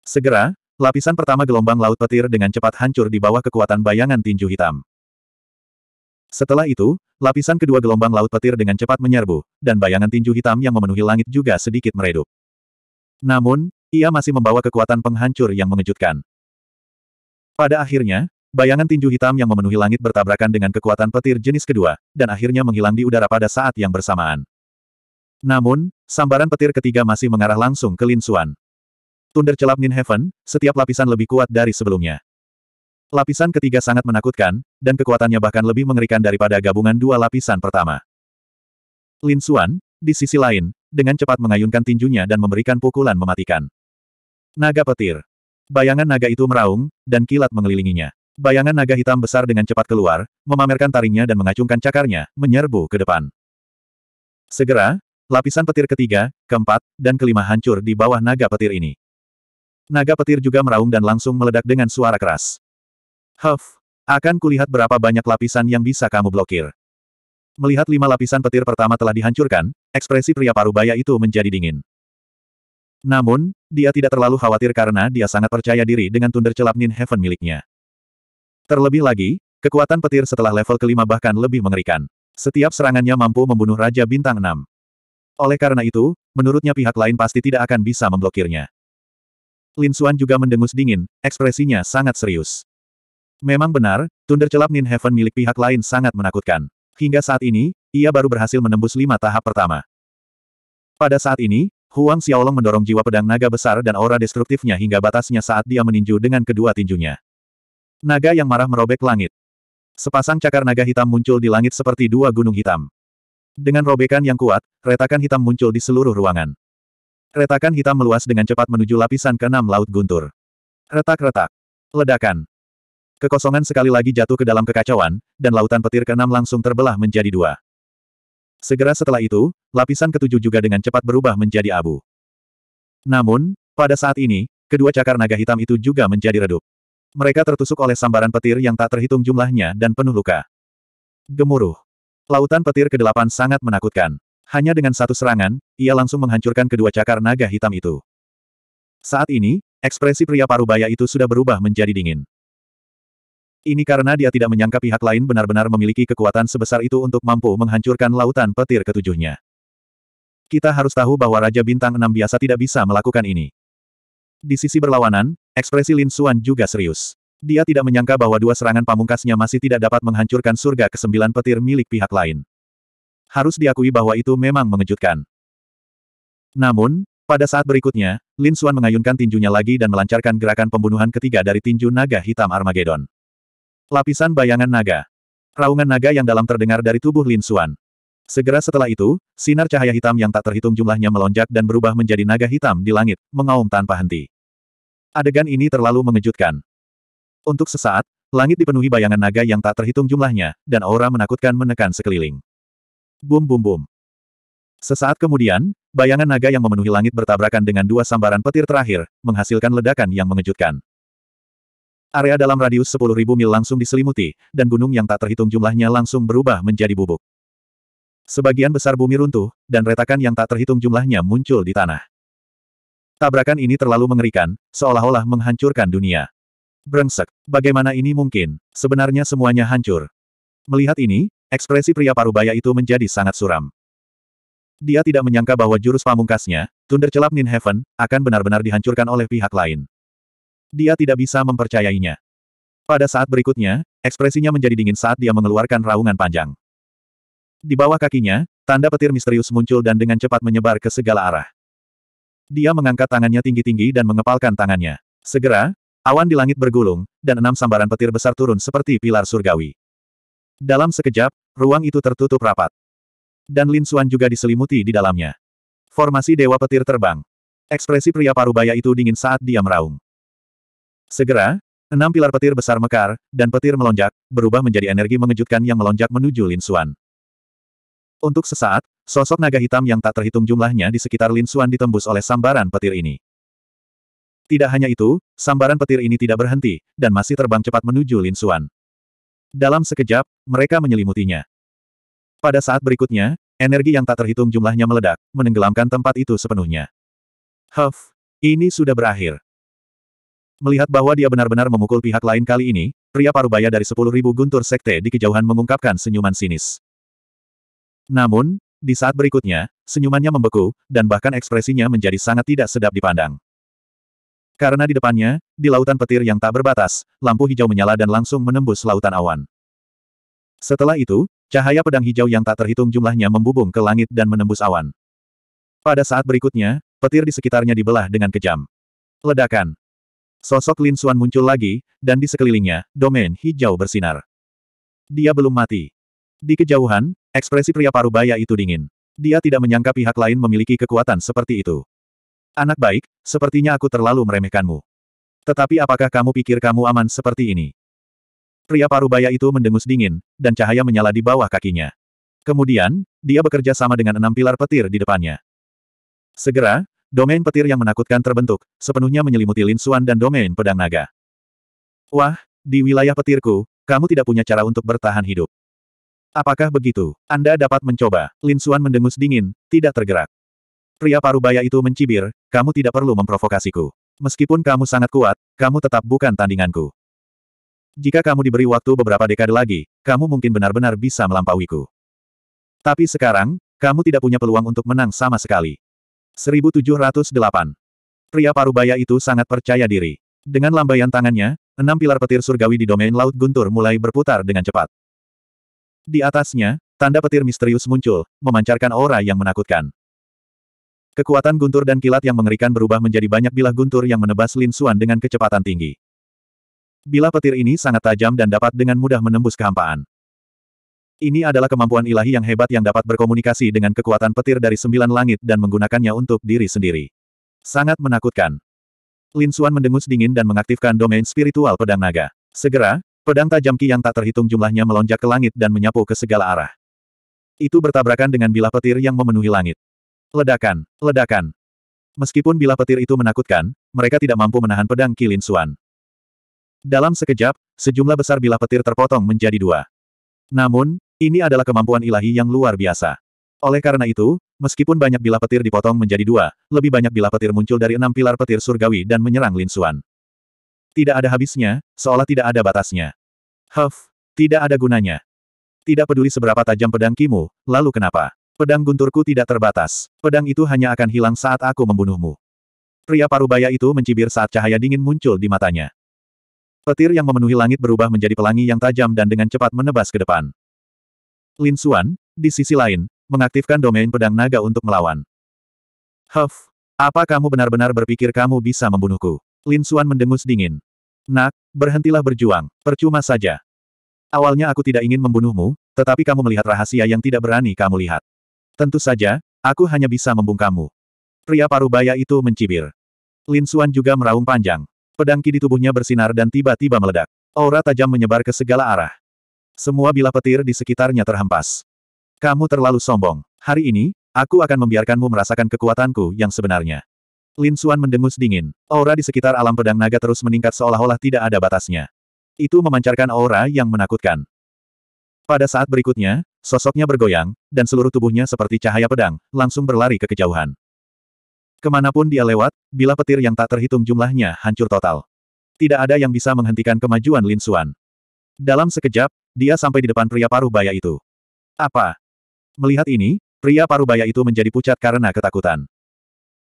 [SPEAKER 1] Segera, lapisan pertama gelombang laut petir dengan cepat hancur di bawah kekuatan bayangan tinju hitam. Setelah itu, lapisan kedua gelombang laut petir dengan cepat menyerbu, dan bayangan tinju hitam yang memenuhi langit juga sedikit meredup. Namun, ia masih membawa kekuatan penghancur yang mengejutkan. Pada akhirnya, bayangan tinju hitam yang memenuhi langit bertabrakan dengan kekuatan petir jenis kedua, dan akhirnya menghilang di udara pada saat yang bersamaan. Namun, sambaran petir ketiga masih mengarah langsung ke Lin Xuan. Thunder celap Nin Heaven, setiap lapisan lebih kuat dari sebelumnya. Lapisan ketiga sangat menakutkan, dan kekuatannya bahkan lebih mengerikan daripada gabungan dua lapisan pertama. Lin Xuan, di sisi lain, dengan cepat mengayunkan tinjunya dan memberikan pukulan mematikan. Naga petir. Bayangan naga itu meraung, dan kilat mengelilinginya. Bayangan naga hitam besar dengan cepat keluar, memamerkan taringnya dan mengacungkan cakarnya, menyerbu ke depan. Segera, Lapisan petir ketiga, keempat, dan kelima hancur di bawah naga petir ini. Naga petir juga meraung dan langsung meledak dengan suara keras. Huff, akan kulihat berapa banyak lapisan yang bisa kamu blokir. Melihat lima lapisan petir pertama telah dihancurkan, ekspresi pria parubaya itu menjadi dingin. Namun, dia tidak terlalu khawatir karena dia sangat percaya diri dengan Thunder Celap Nin Heaven miliknya. Terlebih lagi, kekuatan petir setelah level kelima bahkan lebih mengerikan. Setiap serangannya mampu membunuh Raja Bintang 6. Oleh karena itu, menurutnya pihak lain pasti tidak akan bisa memblokirnya. Lin Xuan juga mendengus dingin, ekspresinya sangat serius. Memang benar, Thunder Celap Nin Heaven milik pihak lain sangat menakutkan. Hingga saat ini, ia baru berhasil menembus lima tahap pertama. Pada saat ini, Huang Xiaolong mendorong jiwa pedang naga besar dan aura destruktifnya hingga batasnya saat dia meninju dengan kedua tinjunya. Naga yang marah merobek langit. Sepasang cakar naga hitam muncul di langit seperti dua gunung hitam. Dengan robekan yang kuat, retakan hitam muncul di seluruh ruangan. Retakan hitam meluas dengan cepat menuju lapisan keenam Laut Guntur. Retak-retak. Ledakan. Kekosongan sekali lagi jatuh ke dalam kekacauan, dan lautan petir keenam langsung terbelah menjadi dua. Segera setelah itu, lapisan ketujuh juga dengan cepat berubah menjadi abu. Namun, pada saat ini, kedua cakar naga hitam itu juga menjadi redup. Mereka tertusuk oleh sambaran petir yang tak terhitung jumlahnya dan penuh luka. Gemuruh. Lautan petir ke-8 sangat menakutkan. Hanya dengan satu serangan, ia langsung menghancurkan kedua cakar naga hitam itu. Saat ini, ekspresi pria parubaya itu sudah berubah menjadi dingin. Ini karena dia tidak menyangka pihak lain benar-benar memiliki kekuatan sebesar itu untuk mampu menghancurkan lautan petir ketujuhnya. Kita harus tahu bahwa Raja Bintang 6 biasa tidak bisa melakukan ini. Di sisi berlawanan, ekspresi Lin Xuan juga serius. Dia tidak menyangka bahwa dua serangan pamungkasnya masih tidak dapat menghancurkan surga kesembilan petir milik pihak lain. Harus diakui bahwa itu memang mengejutkan. Namun, pada saat berikutnya, Lin Xuan mengayunkan tinjunya lagi dan melancarkan gerakan pembunuhan ketiga dari tinju naga hitam Armageddon. Lapisan bayangan naga. Raungan naga yang dalam terdengar dari tubuh Lin Xuan. Segera setelah itu, sinar cahaya hitam yang tak terhitung jumlahnya melonjak dan berubah menjadi naga hitam di langit, mengaum tanpa henti. Adegan ini terlalu mengejutkan. Untuk sesaat, langit dipenuhi bayangan naga yang tak terhitung jumlahnya, dan aura menakutkan menekan sekeliling. Bum bum bum. Sesaat kemudian, bayangan naga yang memenuhi langit bertabrakan dengan dua sambaran petir terakhir, menghasilkan ledakan yang mengejutkan. Area dalam radius 10.000 mil langsung diselimuti, dan gunung yang tak terhitung jumlahnya langsung berubah menjadi bubuk. Sebagian besar bumi runtuh, dan retakan yang tak terhitung jumlahnya muncul di tanah. Tabrakan ini terlalu mengerikan, seolah-olah menghancurkan dunia. Brengsek, bagaimana ini mungkin? Sebenarnya semuanya hancur. Melihat ini, ekspresi pria parubaya itu menjadi sangat suram. Dia tidak menyangka bahwa jurus pamungkasnya, Thunder Celap Nin Heaven, akan benar-benar dihancurkan oleh pihak lain. Dia tidak bisa mempercayainya. Pada saat berikutnya, ekspresinya menjadi dingin saat dia mengeluarkan raungan panjang. Di bawah kakinya, tanda petir misterius muncul dan dengan cepat menyebar ke segala arah. Dia mengangkat tangannya tinggi-tinggi dan mengepalkan tangannya. Segera, Awan di langit bergulung, dan enam sambaran petir besar turun seperti pilar surgawi. Dalam sekejap, ruang itu tertutup rapat. Dan Lin Xuan juga diselimuti di dalamnya. Formasi Dewa Petir terbang. Ekspresi pria parubaya itu dingin saat dia meraung. Segera, enam pilar petir besar mekar, dan petir melonjak, berubah menjadi energi mengejutkan yang melonjak menuju Lin Xuan. Untuk sesaat, sosok naga hitam yang tak terhitung jumlahnya di sekitar Lin Xuan ditembus oleh sambaran petir ini. Tidak hanya itu, sambaran petir ini tidak berhenti, dan masih terbang cepat menuju Lin Xuan. Dalam sekejap, mereka menyelimutinya. Pada saat berikutnya, energi yang tak terhitung jumlahnya meledak, menenggelamkan tempat itu sepenuhnya. Huff, ini sudah berakhir. Melihat bahwa dia benar-benar memukul pihak lain kali ini, pria parubaya dari sepuluh ribu guntur sekte di kejauhan mengungkapkan senyuman sinis. Namun, di saat berikutnya, senyumannya membeku, dan bahkan ekspresinya menjadi sangat tidak sedap dipandang. Karena di depannya, di lautan petir yang tak berbatas, lampu hijau menyala dan langsung menembus lautan awan. Setelah itu, cahaya pedang hijau yang tak terhitung jumlahnya membubung ke langit dan menembus awan. Pada saat berikutnya, petir di sekitarnya dibelah dengan kejam. Ledakan. Sosok Lin Xuan muncul lagi, dan di sekelilingnya, domain hijau bersinar. Dia belum mati. Di kejauhan, ekspresi pria parubaya itu dingin. Dia tidak menyangka pihak lain memiliki kekuatan seperti itu. Anak baik, sepertinya aku terlalu meremehkanmu. Tetapi apakah kamu pikir kamu aman seperti ini? Pria parubaya itu mendengus dingin, dan cahaya menyala di bawah kakinya. Kemudian, dia bekerja sama dengan enam pilar petir di depannya. Segera, domain petir yang menakutkan terbentuk, sepenuhnya menyelimuti Lin Xuan dan domain pedang naga. Wah, di wilayah petirku, kamu tidak punya cara untuk bertahan hidup. Apakah begitu? Anda dapat mencoba. Lin Xuan mendengus dingin, tidak tergerak. Pria parubaya itu mencibir, kamu tidak perlu memprovokasiku. Meskipun kamu sangat kuat, kamu tetap bukan tandinganku. Jika kamu diberi waktu beberapa dekade lagi, kamu mungkin benar-benar bisa melampauiku. Tapi sekarang, kamu tidak punya peluang untuk menang sama sekali. 1708. Pria parubaya itu sangat percaya diri. Dengan lambaian tangannya, enam pilar petir surgawi di domain Laut Guntur mulai berputar dengan cepat. Di atasnya, tanda petir misterius muncul, memancarkan aura yang menakutkan. Kekuatan guntur dan kilat yang mengerikan berubah menjadi banyak bilah guntur yang menebas Lin Xuan dengan kecepatan tinggi. Bilah petir ini sangat tajam dan dapat dengan mudah menembus kehampaan. Ini adalah kemampuan ilahi yang hebat yang dapat berkomunikasi dengan kekuatan petir dari sembilan langit dan menggunakannya untuk diri sendiri. Sangat menakutkan. Lin Xuan mendengus dingin dan mengaktifkan domain spiritual pedang naga. Segera, pedang tajam ki yang tak terhitung jumlahnya melonjak ke langit dan menyapu ke segala arah. Itu bertabrakan dengan bilah petir yang memenuhi langit. Ledakan, ledakan. Meskipun bilah petir itu menakutkan, mereka tidak mampu menahan pedang Kilin Suan. Dalam sekejap, sejumlah besar bilah petir terpotong menjadi dua. Namun, ini adalah kemampuan ilahi yang luar biasa. Oleh karena itu, meskipun banyak bilah petir dipotong menjadi dua, lebih banyak bilah petir muncul dari enam pilar petir surgawi dan menyerang Lin Suan. Tidak ada habisnya, seolah tidak ada batasnya. Huff, tidak ada gunanya. Tidak peduli seberapa tajam pedang Kimu, lalu kenapa? Pedang gunturku tidak terbatas. Pedang itu hanya akan hilang saat aku membunuhmu. Pria parubaya itu mencibir saat cahaya dingin muncul di matanya. Petir yang memenuhi langit berubah menjadi pelangi yang tajam dan dengan cepat menebas ke depan. Lin Xuan, di sisi lain, mengaktifkan domain pedang naga untuk melawan. Huff, apa kamu benar-benar berpikir kamu bisa membunuhku? Lin Xuan mendengus dingin. Nak, berhentilah berjuang, percuma saja. Awalnya aku tidak ingin membunuhmu, tetapi kamu melihat rahasia yang tidak berani kamu lihat. Tentu saja, aku hanya bisa membungkamu. Pria parubaya itu mencibir. Lin Xuan juga meraung panjang. Pedang ki di tubuhnya bersinar dan tiba-tiba meledak. Aura tajam menyebar ke segala arah. Semua bilah petir di sekitarnya terhempas. Kamu terlalu sombong. Hari ini, aku akan membiarkanmu merasakan kekuatanku yang sebenarnya. Lin Xuan mendengus dingin. Aura di sekitar alam pedang naga terus meningkat seolah-olah tidak ada batasnya. Itu memancarkan aura yang menakutkan. Pada saat berikutnya, sosoknya bergoyang, dan seluruh tubuhnya seperti cahaya pedang, langsung berlari ke kejauhan. Ke mana pun dia lewat, bila petir yang tak terhitung jumlahnya hancur total. Tidak ada yang bisa menghentikan kemajuan Lin Xuan. Dalam sekejap, dia sampai di depan pria paruh baya itu. Apa? Melihat ini, pria paruh baya itu menjadi pucat karena ketakutan.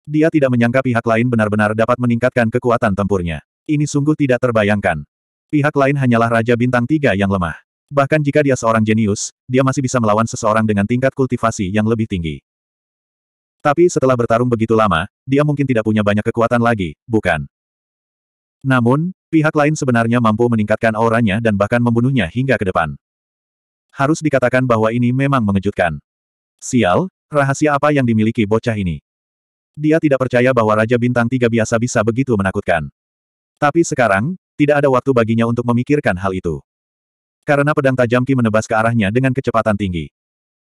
[SPEAKER 1] Dia tidak menyangka pihak lain benar-benar dapat meningkatkan kekuatan tempurnya. Ini sungguh tidak terbayangkan. Pihak lain hanyalah Raja Bintang Tiga yang lemah. Bahkan jika dia seorang jenius, dia masih bisa melawan seseorang dengan tingkat kultivasi yang lebih tinggi. Tapi setelah bertarung begitu lama, dia mungkin tidak punya banyak kekuatan lagi, bukan? Namun, pihak lain sebenarnya mampu meningkatkan auranya dan bahkan membunuhnya hingga ke depan. Harus dikatakan bahwa ini memang mengejutkan. Sial, rahasia apa yang dimiliki bocah ini? Dia tidak percaya bahwa Raja Bintang Tiga biasa bisa begitu menakutkan. Tapi sekarang, tidak ada waktu baginya untuk memikirkan hal itu. Karena pedang tajam Ki menebas ke arahnya dengan kecepatan tinggi.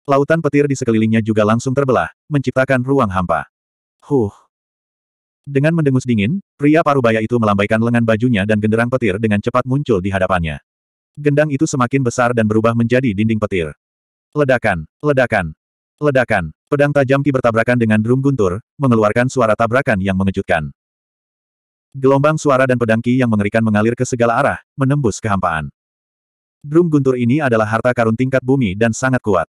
[SPEAKER 1] Lautan petir di sekelilingnya juga langsung terbelah, menciptakan ruang hampa. Huh! Dengan mendengus dingin, pria parubaya itu melambaikan lengan bajunya dan genderang petir dengan cepat muncul di hadapannya. Gendang itu semakin besar dan berubah menjadi dinding petir. Ledakan, ledakan, ledakan. Pedang tajam Ki bertabrakan dengan drum guntur, mengeluarkan suara tabrakan yang mengejutkan. Gelombang suara dan pedang Ki yang mengerikan mengalir ke segala arah, menembus kehampaan. Drum guntur ini adalah harta karun tingkat bumi dan sangat kuat.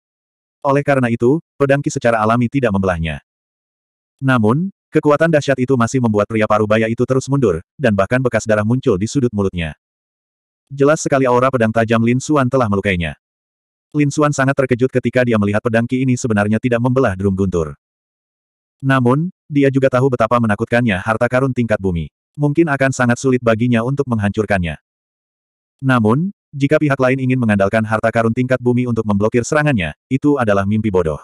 [SPEAKER 1] Oleh karena itu, pedang Ki secara alami tidak membelahnya. Namun, kekuatan dahsyat itu masih membuat pria parubaya itu terus mundur, dan bahkan bekas darah muncul di sudut mulutnya. Jelas sekali aura pedang tajam Lin Xuan telah melukainya. Lin Xuan sangat terkejut ketika dia melihat pedang Ki ini sebenarnya tidak membelah drum guntur. Namun, dia juga tahu betapa menakutkannya harta karun tingkat bumi. Mungkin akan sangat sulit baginya untuk menghancurkannya. Namun, jika pihak lain ingin mengandalkan harta karun tingkat bumi untuk memblokir serangannya, itu adalah mimpi bodoh.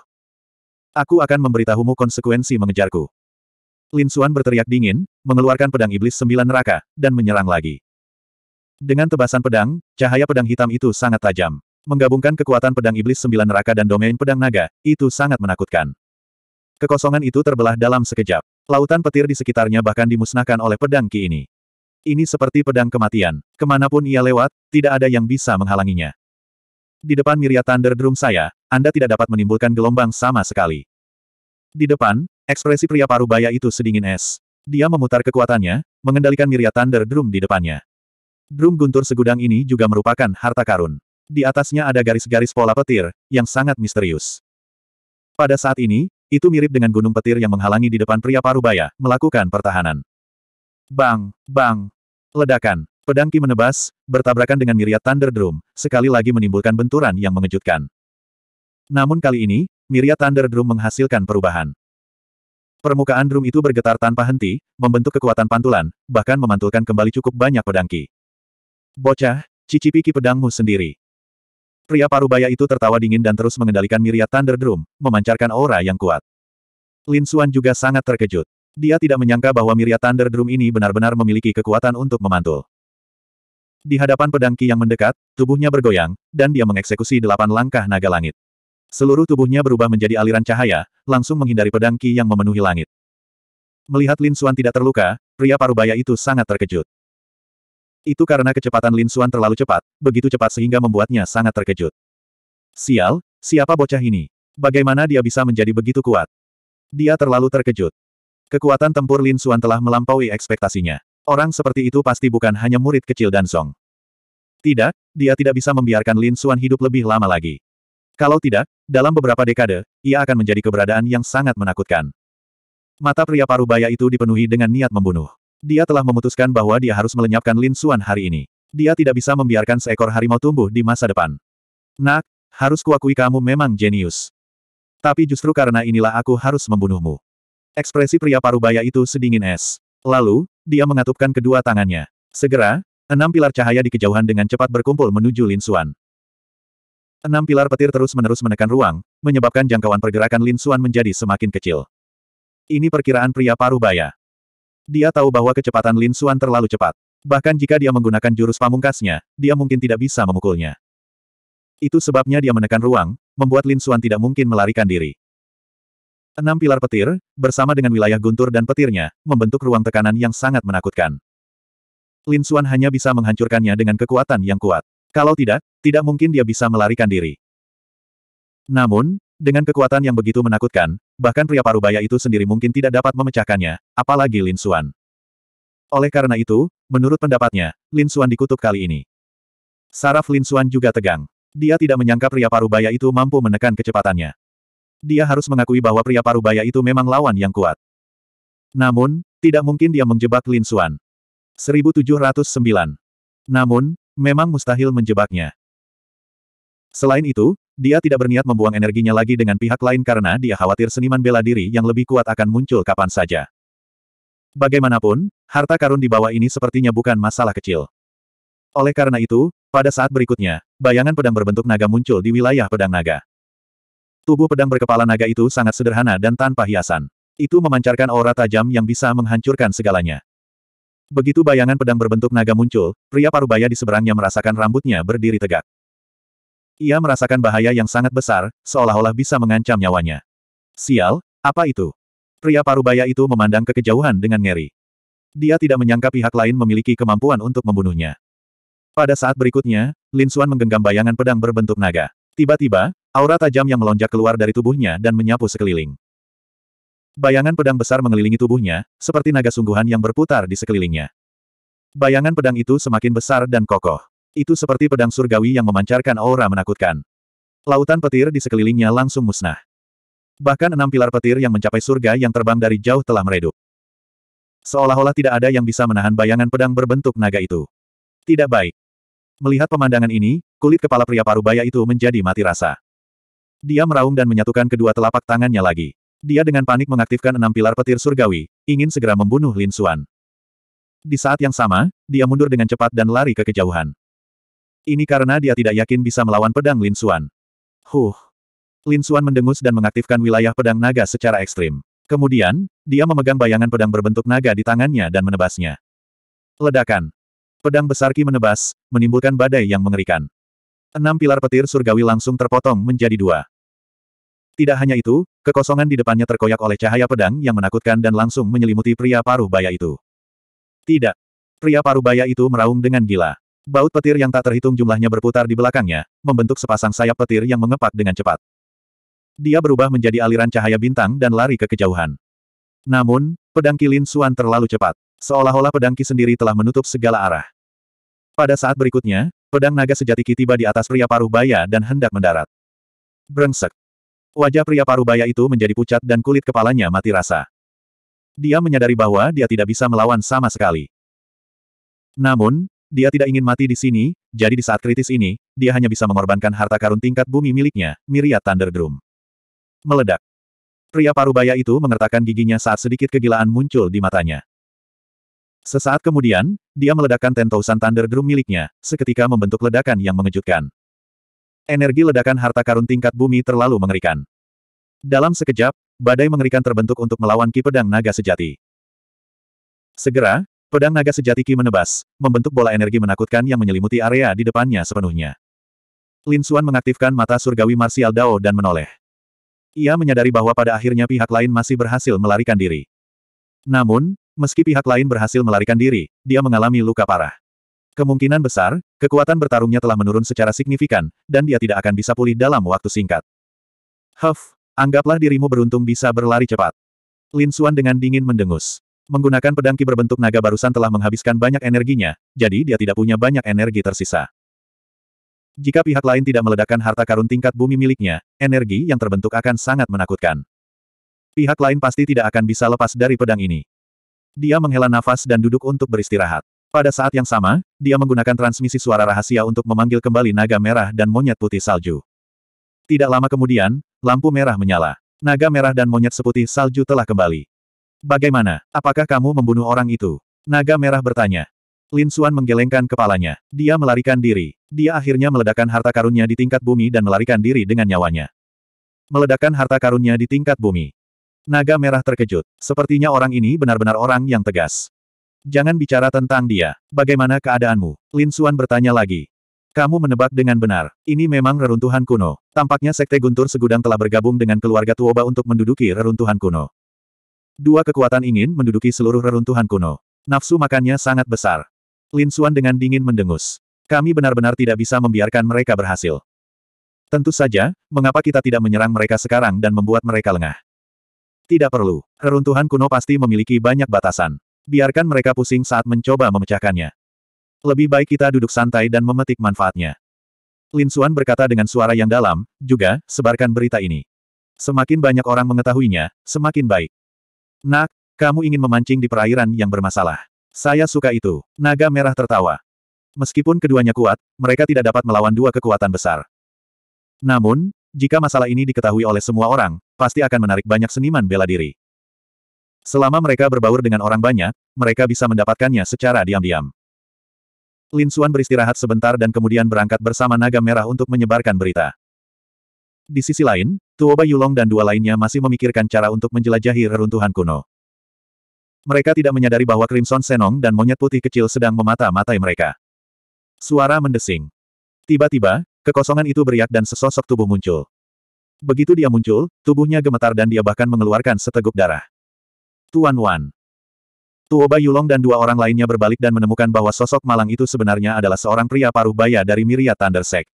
[SPEAKER 1] Aku akan memberitahumu konsekuensi mengejarku. Lin Xuan berteriak dingin, mengeluarkan pedang iblis sembilan neraka, dan menyerang lagi. Dengan tebasan pedang, cahaya pedang hitam itu sangat tajam. Menggabungkan kekuatan pedang iblis sembilan neraka dan domain pedang naga, itu sangat menakutkan. Kekosongan itu terbelah dalam sekejap. Lautan petir di sekitarnya bahkan dimusnahkan oleh pedang ki ini. Ini seperti pedang kematian. Ke mana pun ia lewat, tidak ada yang bisa menghalanginya. Di depan Miria Thunder Drum saya, Anda tidak dapat menimbulkan gelombang sama sekali. Di depan, ekspresi pria parubaya itu sedingin es. Dia memutar kekuatannya, mengendalikan Miria Thunder Drum di depannya. Drum guntur segudang ini juga merupakan harta karun. Di atasnya ada garis-garis pola petir, yang sangat misterius. Pada saat ini, itu mirip dengan gunung petir yang menghalangi di depan pria parubaya, melakukan pertahanan. Bang! Bang! Ledakan. Pedang Ki menebas, bertabrakan dengan miriat Thunder Drum, sekali lagi menimbulkan benturan yang mengejutkan. Namun kali ini, miriat Thunder Drum menghasilkan perubahan. Permukaan drum itu bergetar tanpa henti, membentuk kekuatan pantulan, bahkan memantulkan kembali cukup banyak pedang Ki. Bocah, cicipi Ki pedangmu sendiri. Pria parubaya itu tertawa dingin dan terus mengendalikan miriat Thunder Drum, memancarkan aura yang kuat. Lin Xuan juga sangat terkejut. Dia tidak menyangka bahwa miriat Thunder Drum ini benar-benar memiliki kekuatan untuk memantul. Di hadapan pedang Ki yang mendekat, tubuhnya bergoyang, dan dia mengeksekusi delapan langkah naga langit. Seluruh tubuhnya berubah menjadi aliran cahaya, langsung menghindari pedang Ki yang memenuhi langit. Melihat Lin Xuan tidak terluka, pria parubaya itu sangat terkejut. Itu karena kecepatan Lin Xuan terlalu cepat, begitu cepat sehingga membuatnya sangat terkejut. Sial, siapa bocah ini? Bagaimana dia bisa menjadi begitu kuat? Dia terlalu terkejut. Kekuatan tempur Lin Xuan telah melampaui ekspektasinya. Orang seperti itu pasti bukan hanya murid kecil dan Song. Tidak, dia tidak bisa membiarkan Lin Xuan hidup lebih lama lagi. Kalau tidak, dalam beberapa dekade, ia akan menjadi keberadaan yang sangat menakutkan. Mata pria parubaya itu dipenuhi dengan niat membunuh. Dia telah memutuskan bahwa dia harus melenyapkan Lin Xuan hari ini. Dia tidak bisa membiarkan seekor harimau tumbuh di masa depan. Nak, harus kuakui kamu memang jenius. Tapi justru karena inilah aku harus membunuhmu. Ekspresi pria parubaya itu sedingin es. Lalu, dia mengatupkan kedua tangannya. Segera, enam pilar cahaya di kejauhan dengan cepat berkumpul menuju Lin Xuan. Enam pilar petir terus-menerus menekan ruang, menyebabkan jangkauan pergerakan Lin Xuan menjadi semakin kecil. Ini perkiraan pria parubaya. Dia tahu bahwa kecepatan Lin Xuan terlalu cepat. Bahkan jika dia menggunakan jurus pamungkasnya, dia mungkin tidak bisa memukulnya. Itu sebabnya dia menekan ruang, membuat Lin Xuan tidak mungkin melarikan diri. Enam pilar petir, bersama dengan wilayah guntur dan petirnya, membentuk ruang tekanan yang sangat menakutkan. Lin Xuan hanya bisa menghancurkannya dengan kekuatan yang kuat. Kalau tidak, tidak mungkin dia bisa melarikan diri. Namun, dengan kekuatan yang begitu menakutkan, bahkan pria parubaya itu sendiri mungkin tidak dapat memecahkannya, apalagi Lin Xuan. Oleh karena itu, menurut pendapatnya, Lin Xuan dikutuk kali ini. Saraf Lin Xuan juga tegang. Dia tidak menyangka pria parubaya itu mampu menekan kecepatannya. Dia harus mengakui bahwa pria parubaya itu memang lawan yang kuat. Namun, tidak mungkin dia menjebak Lin Xuan. 1709. Namun, memang mustahil menjebaknya. Selain itu, dia tidak berniat membuang energinya lagi dengan pihak lain karena dia khawatir seniman bela diri yang lebih kuat akan muncul kapan saja. Bagaimanapun, harta karun di bawah ini sepertinya bukan masalah kecil. Oleh karena itu, pada saat berikutnya, bayangan pedang berbentuk naga muncul di wilayah pedang naga. Tubuh pedang berkepala naga itu sangat sederhana dan tanpa hiasan. Itu memancarkan aura tajam yang bisa menghancurkan segalanya. Begitu bayangan pedang berbentuk naga muncul, pria parubaya di seberangnya merasakan rambutnya berdiri tegak. Ia merasakan bahaya yang sangat besar, seolah-olah bisa mengancam nyawanya. Sial, apa itu? Pria parubaya itu memandang ke kejauhan dengan ngeri. Dia tidak menyangka pihak lain memiliki kemampuan untuk membunuhnya. Pada saat berikutnya, Lin Xuan menggenggam bayangan pedang berbentuk naga. Tiba-tiba, aura tajam yang melonjak keluar dari tubuhnya dan menyapu sekeliling. Bayangan pedang besar mengelilingi tubuhnya, seperti naga sungguhan yang berputar di sekelilingnya. Bayangan pedang itu semakin besar dan kokoh. Itu seperti pedang surgawi yang memancarkan aura menakutkan. Lautan petir di sekelilingnya langsung musnah. Bahkan enam pilar petir yang mencapai surga yang terbang dari jauh telah meredup. Seolah-olah tidak ada yang bisa menahan bayangan pedang berbentuk naga itu. Tidak baik. Melihat pemandangan ini, kulit kepala pria parubaya itu menjadi mati rasa. Dia meraung dan menyatukan kedua telapak tangannya lagi. Dia dengan panik mengaktifkan enam pilar petir surgawi, ingin segera membunuh Lin Xuan. Di saat yang sama, dia mundur dengan cepat dan lari ke kejauhan. Ini karena dia tidak yakin bisa melawan pedang Lin Xuan. Huh. Lin Xuan mendengus dan mengaktifkan wilayah pedang naga secara ekstrim. Kemudian, dia memegang bayangan pedang berbentuk naga di tangannya dan menebasnya. Ledakan. Pedang besar Ki menebas, menimbulkan badai yang mengerikan. Enam pilar petir surgawi langsung terpotong menjadi dua. Tidak hanya itu, kekosongan di depannya terkoyak oleh cahaya pedang yang menakutkan dan langsung menyelimuti pria paruh baya itu. Tidak. Pria paruh baya itu meraung dengan gila. Baut petir yang tak terhitung jumlahnya berputar di belakangnya, membentuk sepasang sayap petir yang mengepak dengan cepat. Dia berubah menjadi aliran cahaya bintang dan lari ke kejauhan. Namun, pedang kilin Suan terlalu cepat. Seolah-olah pedang Ki sendiri telah menutup segala arah. Pada saat berikutnya, pedang naga sejati Ki tiba di atas pria paruh baya dan hendak mendarat. Brengsek. Wajah pria parubaya itu menjadi pucat dan kulit kepalanya mati rasa. Dia menyadari bahwa dia tidak bisa melawan sama sekali. Namun, dia tidak ingin mati di sini, jadi di saat kritis ini, dia hanya bisa mengorbankan harta karun tingkat bumi miliknya, Myriad Thunder Drum. Meledak. Pria parubaya itu mengertakkan giginya saat sedikit kegilaan muncul di matanya. Sesaat kemudian, dia meledakkan Tentousan Thunder Drum miliknya, seketika membentuk ledakan yang mengejutkan. Energi ledakan harta karun tingkat bumi terlalu mengerikan. Dalam sekejap, badai mengerikan terbentuk untuk melawan Ki Pedang Naga Sejati. Segera, pedang naga sejati Ki menebas, membentuk bola energi menakutkan yang menyelimuti area di depannya sepenuhnya. Lin Xuan mengaktifkan mata surgawi marsial Dao dan menoleh. Ia menyadari bahwa pada akhirnya pihak lain masih berhasil melarikan diri. Namun, meski pihak lain berhasil melarikan diri, dia mengalami luka parah. Kemungkinan besar, kekuatan bertarungnya telah menurun secara signifikan, dan dia tidak akan bisa pulih dalam waktu singkat. Huff, anggaplah dirimu beruntung bisa berlari cepat. Lin Xuan dengan dingin mendengus. Menggunakan pedang ki berbentuk naga barusan telah menghabiskan banyak energinya, jadi dia tidak punya banyak energi tersisa. Jika pihak lain tidak meledakkan harta karun tingkat bumi miliknya, energi yang terbentuk akan sangat menakutkan. Pihak lain pasti tidak akan bisa lepas dari pedang ini. Dia menghela nafas dan duduk untuk beristirahat. Pada saat yang sama, dia menggunakan transmisi suara rahasia untuk memanggil kembali naga merah dan monyet putih salju. Tidak lama kemudian, lampu merah menyala. Naga merah dan monyet seputih salju telah kembali. Bagaimana? Apakah kamu membunuh orang itu? Naga merah bertanya. Lin Xuan menggelengkan kepalanya. Dia melarikan diri. Dia akhirnya meledakkan harta karunnya di tingkat bumi dan melarikan diri dengan nyawanya. Meledakkan harta karunnya di tingkat bumi. Naga merah terkejut. Sepertinya orang ini benar-benar orang yang tegas. Jangan bicara tentang dia. Bagaimana keadaanmu? Lin Xuan bertanya lagi. Kamu menebak dengan benar. Ini memang reruntuhan kuno. Tampaknya Sekte Guntur Segudang telah bergabung dengan keluarga Tuoba untuk menduduki reruntuhan kuno. Dua kekuatan ingin menduduki seluruh reruntuhan kuno. Nafsu makannya sangat besar. Lin Xuan dengan dingin mendengus. Kami benar-benar tidak bisa membiarkan mereka berhasil. Tentu saja, mengapa kita tidak menyerang mereka sekarang dan membuat mereka lengah? Tidak perlu. Reruntuhan kuno pasti memiliki banyak batasan. Biarkan mereka pusing saat mencoba memecahkannya. Lebih baik kita duduk santai dan memetik manfaatnya. Lin Xuan berkata dengan suara yang dalam, juga, sebarkan berita ini. Semakin banyak orang mengetahuinya, semakin baik. Nak, kamu ingin memancing di perairan yang bermasalah. Saya suka itu. Naga merah tertawa. Meskipun keduanya kuat, mereka tidak dapat melawan dua kekuatan besar. Namun, jika masalah ini diketahui oleh semua orang, pasti akan menarik banyak seniman bela diri. Selama mereka berbaur dengan orang banyak, mereka bisa mendapatkannya secara diam-diam. Lin Xuan beristirahat sebentar dan kemudian berangkat bersama naga merah untuk menyebarkan berita. Di sisi lain, Tuoba Yulong dan dua lainnya masih memikirkan cara untuk menjelajahi reruntuhan kuno. Mereka tidak menyadari bahwa Crimson Senong dan monyet putih kecil sedang memata-matai mereka. Suara mendesing. Tiba-tiba, kekosongan itu beriak dan sesosok tubuh muncul. Begitu dia muncul, tubuhnya gemetar dan dia bahkan mengeluarkan seteguk darah. Tuan Wan. Tuoba Yulong dan dua orang lainnya berbalik dan menemukan bahwa sosok malang itu sebenarnya adalah seorang pria paruh baya dari Myriad Thunder Sect.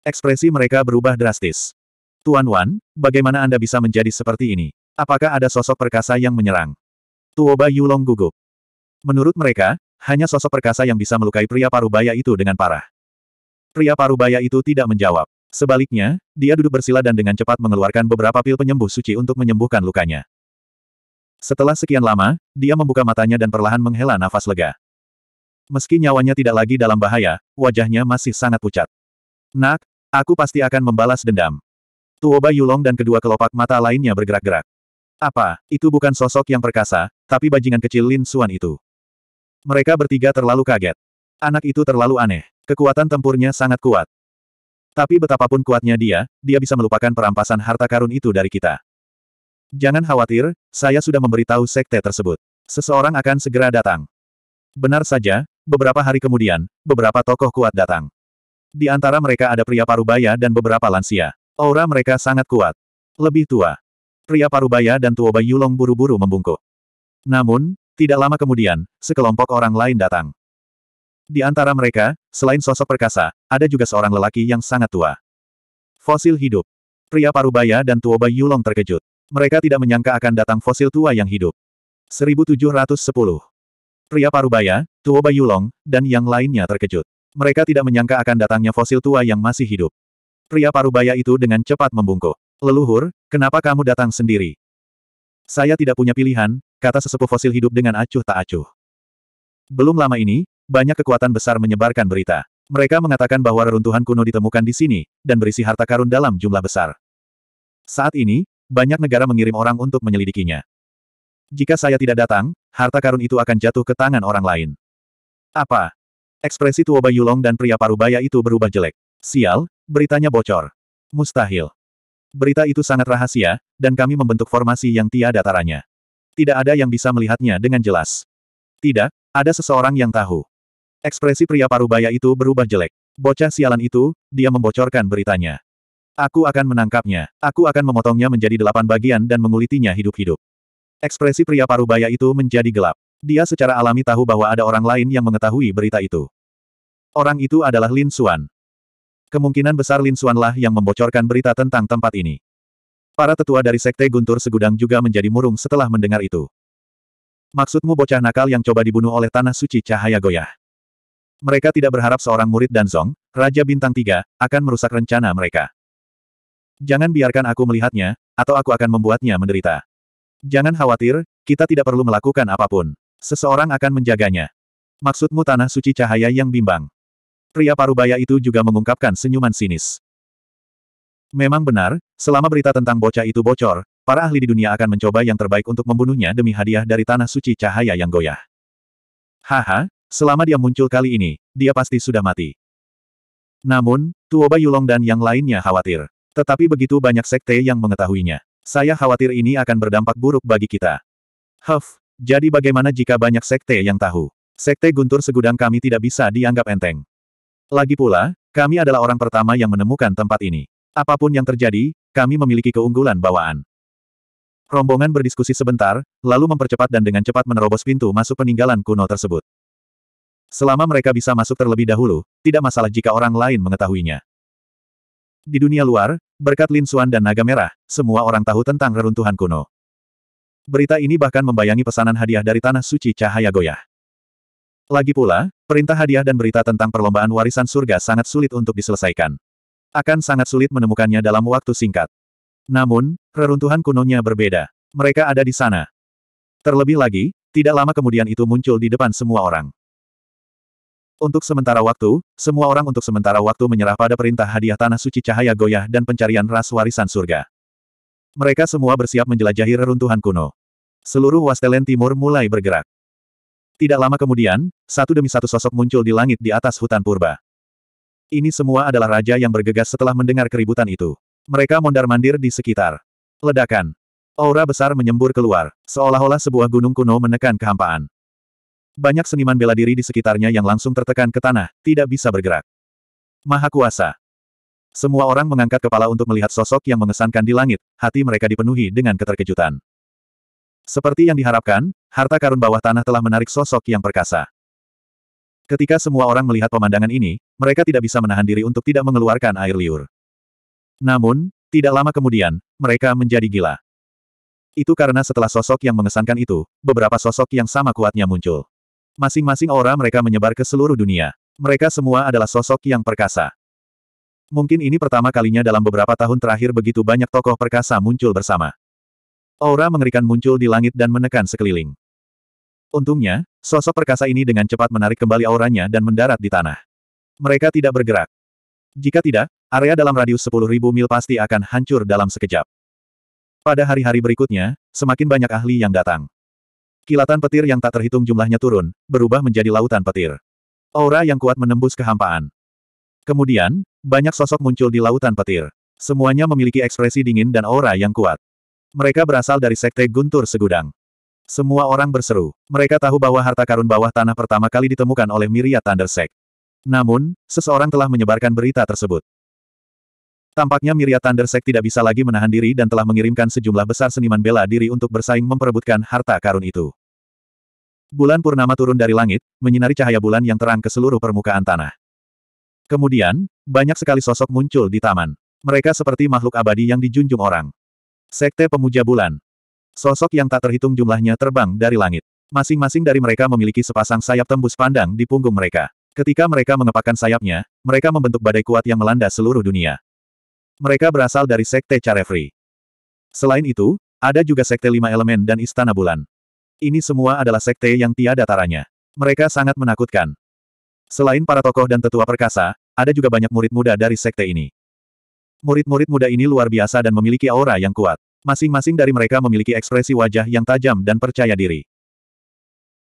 [SPEAKER 1] Ekspresi mereka berubah drastis. Tuan Wan, bagaimana Anda bisa menjadi seperti ini? Apakah ada sosok perkasa yang menyerang? Tuoba Yulong gugup. Menurut mereka, hanya sosok perkasa yang bisa melukai pria paruh baya itu dengan parah. Pria paruh baya itu tidak menjawab. Sebaliknya, dia duduk bersila dan dengan cepat mengeluarkan beberapa pil penyembuh suci untuk menyembuhkan lukanya. Setelah sekian lama, dia membuka matanya dan perlahan menghela nafas lega. Meski nyawanya tidak lagi dalam bahaya, wajahnya masih sangat pucat. Nak, aku pasti akan membalas dendam. Tuoba Yulong dan kedua kelopak mata lainnya bergerak-gerak. Apa, itu bukan sosok yang perkasa, tapi bajingan kecil Lin Suan itu. Mereka bertiga terlalu kaget. Anak itu terlalu aneh. Kekuatan tempurnya sangat kuat. Tapi betapapun kuatnya dia, dia bisa melupakan perampasan harta karun itu dari kita. Jangan khawatir, saya sudah memberitahu sekte tersebut. Seseorang akan segera datang. Benar saja, beberapa hari kemudian, beberapa tokoh kuat datang. Di antara mereka ada pria parubaya dan beberapa lansia. Aura mereka sangat kuat. Lebih tua. Pria parubaya dan Tuoba Yulong buru-buru membungkuk. Namun, tidak lama kemudian, sekelompok orang lain datang. Di antara mereka, selain sosok perkasa, ada juga seorang lelaki yang sangat tua. Fosil hidup. Pria parubaya dan Tuoba Yulong terkejut. Mereka tidak menyangka akan datang fosil tua yang hidup. 1710. Pria Parubaya, Tuo Bayulong, dan yang lainnya terkejut. Mereka tidak menyangka akan datangnya fosil tua yang masih hidup. Pria Parubaya itu dengan cepat membungkuk. Leluhur, kenapa kamu datang sendiri? Saya tidak punya pilihan, kata sesepuh fosil hidup dengan acuh tak acuh. Belum lama ini, banyak kekuatan besar menyebarkan berita. Mereka mengatakan bahwa reruntuhan kuno ditemukan di sini, dan berisi harta karun dalam jumlah besar. Saat ini, banyak negara mengirim orang untuk menyelidikinya. Jika saya tidak datang, harta karun itu akan jatuh ke tangan orang lain. Apa? Ekspresi Tuoba Yulong dan pria parubaya itu berubah jelek. Sial, beritanya bocor. Mustahil. Berita itu sangat rahasia, dan kami membentuk formasi yang tiada taranya. Tidak ada yang bisa melihatnya dengan jelas. Tidak, ada seseorang yang tahu. Ekspresi pria parubaya itu berubah jelek. Bocah sialan itu, dia membocorkan beritanya. Aku akan menangkapnya. Aku akan memotongnya menjadi delapan bagian dan mengulitinya hidup-hidup. Ekspresi pria parubaya itu menjadi gelap. Dia secara alami tahu bahwa ada orang lain yang mengetahui berita itu. Orang itu adalah Lin Xuan. Kemungkinan besar Lin Xuanlah yang membocorkan berita tentang tempat ini. Para tetua dari Sekte Guntur Segudang juga menjadi murung setelah mendengar itu. Maksudmu bocah nakal yang coba dibunuh oleh Tanah Suci Cahaya Goyah. Mereka tidak berharap seorang murid dan Zong, Raja Bintang Tiga, akan merusak rencana mereka. Jangan biarkan aku melihatnya, atau aku akan membuatnya menderita. Jangan khawatir, kita tidak perlu melakukan apa pun. Seseorang akan menjaganya. Maksudmu tanah suci cahaya yang bimbang. Pria parubaya itu juga mengungkapkan senyuman sinis. Memang benar, selama berita tentang bocah itu bocor, para ahli di dunia akan mencoba yang terbaik untuk membunuhnya demi hadiah dari tanah suci cahaya yang goyah. Haha, selama dia muncul kali ini, dia pasti sudah mati. Namun, Tuoba Yulong dan yang lainnya khawatir. Tetapi begitu banyak sekte yang mengetahuinya. Saya khawatir ini akan berdampak buruk bagi kita. Huff, jadi bagaimana jika banyak sekte yang tahu? Sekte Guntur Segudang kami tidak bisa dianggap enteng. Lagi pula, kami adalah orang pertama yang menemukan tempat ini. Apa pun yang terjadi, kami memiliki keunggulan bawaan. Rombongan berdiskusi sebentar, lalu mempercepat dan dengan cepat menerobos pintu masuk peninggalan kuno tersebut. Selama mereka bisa masuk terlebih dahulu, tidak masalah jika orang lain mengetahuinya. Di dunia luar, berkat Lin Xuan dan Naga Merah, semua orang tahu tentang reruntuhan kuno. Berita ini bahkan membayangi pesanan hadiah dari Tanah Suci Cahaya Goyah. Lagi pula, perintah hadiah dan berita tentang perlombaan warisan surga sangat sulit untuk diselesaikan. Akan sangat sulit menemukannya dalam waktu singkat. Namun, reruntuhan kunonya berbeda. Mereka ada di sana. Terlebih lagi, tidak lama kemudian itu muncul di depan semua orang. Untuk sementara waktu, semua orang untuk sementara waktu menyerah pada perintah hadiah tanah suci cahaya goyah dan pencarian ras warisan surga. Mereka semua bersiap menjelajahi reruntuhan kuno. Seluruh Wastelen Timur mulai bergerak. Tidak lama kemudian, satu demi satu sosok muncul di langit di atas hutan purba. Ini semua adalah raja yang bergegas setelah mendengar keributan itu. Mereka mondar-mandir di sekitar. Ledakan. Aura besar menyembur keluar, seolah-olah sebuah gunung kuno menekan kehampaan. Banyak seniman bela diri di sekitarnya yang langsung tertekan ke tanah, tidak bisa bergerak. Maha Kuasa. Semua orang mengangkat kepala untuk melihat sosok yang mengesankan di langit, hati mereka dipenuhi dengan keterkejutan. Seperti yang diharapkan, harta karun bawah tanah telah menarik sosok yang perkasa. Ketika semua orang melihat pemandangan ini, mereka tidak bisa menahan diri untuk tidak mengeluarkan air liur. Namun, tidak lama kemudian, mereka menjadi gila. Itu karena setelah sosok yang mengesankan itu, beberapa sosok yang sama kuatnya muncul. Masing-masing aura mereka menyebar ke seluruh dunia. Mereka semua adalah sosok yang perkasa. Mungkin ini pertama kalinya dalam beberapa tahun terakhir begitu banyak tokoh perkasa muncul bersama. Aura mengerikan muncul di langit dan menekan sekeliling. Untungnya, sosok perkasa ini dengan cepat menarik kembali auranya dan mendarat di tanah. Mereka tidak bergerak. Jika tidak, area dalam radius 10.000 mil pasti akan hancur dalam sekejap. Pada hari-hari berikutnya, semakin banyak ahli yang datang. Kilatan petir yang tak terhitung jumlahnya turun, berubah menjadi lautan petir. Aura yang kuat menembus kehampaan. Kemudian, banyak sosok muncul di lautan petir. Semuanya memiliki ekspresi dingin dan aura yang kuat. Mereka berasal dari Sekte Guntur Segudang. Semua orang berseru. Mereka tahu bahwa harta karun bawah tanah pertama kali ditemukan oleh Myriad Thunder Sect. Namun, seseorang telah menyebarkan berita tersebut. Tampaknya Myriad Thundersect tidak bisa lagi menahan diri dan telah mengirimkan sejumlah besar seniman bela diri untuk bersaing memperebutkan harta karun itu. Bulan purnama turun dari langit, menyinari cahaya bulan yang terang ke seluruh permukaan tanah. Kemudian, banyak sekali sosok muncul di taman. Mereka seperti makhluk abadi yang dijunjung orang. Sekte Pemuja Bulan. Sosok yang tak terhitung jumlahnya terbang dari langit. Masing-masing dari mereka memiliki sepasang sayap tembus pandang di punggung mereka. Ketika mereka mengepakkan sayapnya, mereka membentuk badai kuat yang melanda seluruh dunia. Mereka berasal dari Sekte Carefree. Selain itu, ada juga Sekte Lima Elemen dan Istana Bulan. Ini semua adalah sekte yang tiada taranya. Mereka sangat menakutkan. Selain para tokoh dan tetua perkasa, ada juga banyak murid muda dari sekte ini. Murid-murid muda ini luar biasa dan memiliki aura yang kuat. Masing-masing dari mereka memiliki ekspresi wajah yang tajam dan percaya diri.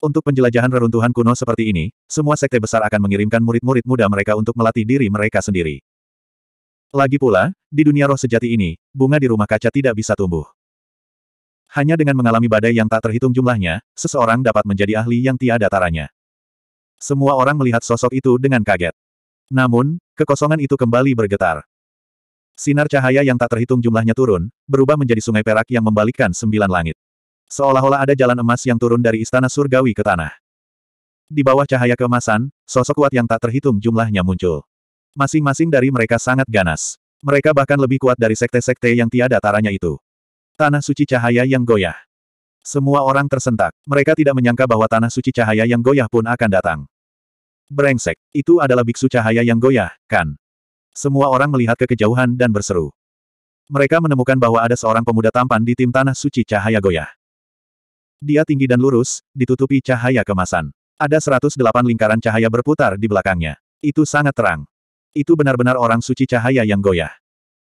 [SPEAKER 1] Untuk penjelajahan reruntuhan kuno seperti ini, semua sekte besar akan mengirimkan murid-murid muda mereka untuk melatih diri mereka sendiri. Lagi pula, di dunia roh sejati ini, bunga di rumah kaca tidak bisa tumbuh. Hanya dengan mengalami badai yang tak terhitung jumlahnya, seseorang dapat menjadi ahli yang tiada taranya. Semua orang melihat sosok itu dengan kaget. Namun, kekosongan itu kembali bergetar. Sinar cahaya yang tak terhitung jumlahnya turun, berubah menjadi sungai perak yang membalikkan sembilan langit. Seolah-olah ada jalan emas yang turun dari istana surgawi ke tanah. Di bawah cahaya keemasan, sosok kuat yang tak terhitung jumlahnya muncul. Masing-masing dari mereka sangat ganas. Mereka bahkan lebih kuat dari sekte-sekte yang tiada taranya itu. Tanah suci cahaya yang goyah. Semua orang tersentak. Mereka tidak menyangka bahwa tanah suci cahaya yang goyah pun akan datang. Brengsek, itu adalah biksu cahaya yang goyah, kan? Semua orang melihat ke kejauhan dan berseru. Mereka menemukan bahwa ada seorang pemuda tampan di tim tanah suci cahaya goyah. Dia tinggi dan lurus, ditutupi cahaya kemasan. Ada 108 lingkaran cahaya berputar di belakangnya. Itu sangat terang. Itu benar-benar orang suci cahaya yang goyah.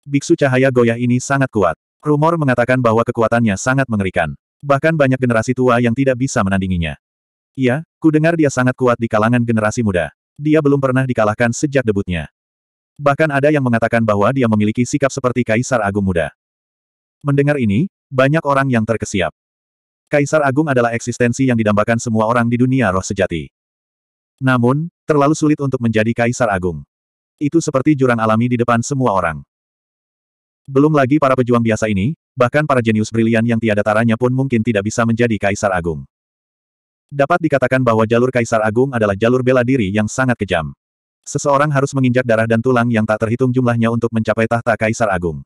[SPEAKER 1] Biksu cahaya goyah ini sangat kuat. Rumor mengatakan bahwa kekuatannya sangat mengerikan. Bahkan banyak generasi tua yang tidak bisa menandinginya. Iya, ku dengar dia sangat kuat di kalangan generasi muda. Dia belum pernah dikalahkan sejak debutnya. Bahkan ada yang mengatakan bahwa dia memiliki sikap seperti Kaisar Agung Muda. Mendengar ini, banyak orang yang terkesiap. Kaisar Agung adalah eksistensi yang didambakan semua orang di dunia roh sejati. Namun, terlalu sulit untuk menjadi Kaisar Agung. Itu seperti jurang alami di depan semua orang. Belum lagi para pejuang biasa ini, bahkan para jenius brilian yang tiada taranya pun mungkin tidak bisa menjadi Kaisar Agung. Dapat dikatakan bahwa jalur Kaisar Agung adalah jalur bela diri yang sangat kejam. Seseorang harus menginjak darah dan tulang yang tak terhitung jumlahnya untuk mencapai tahta Kaisar Agung.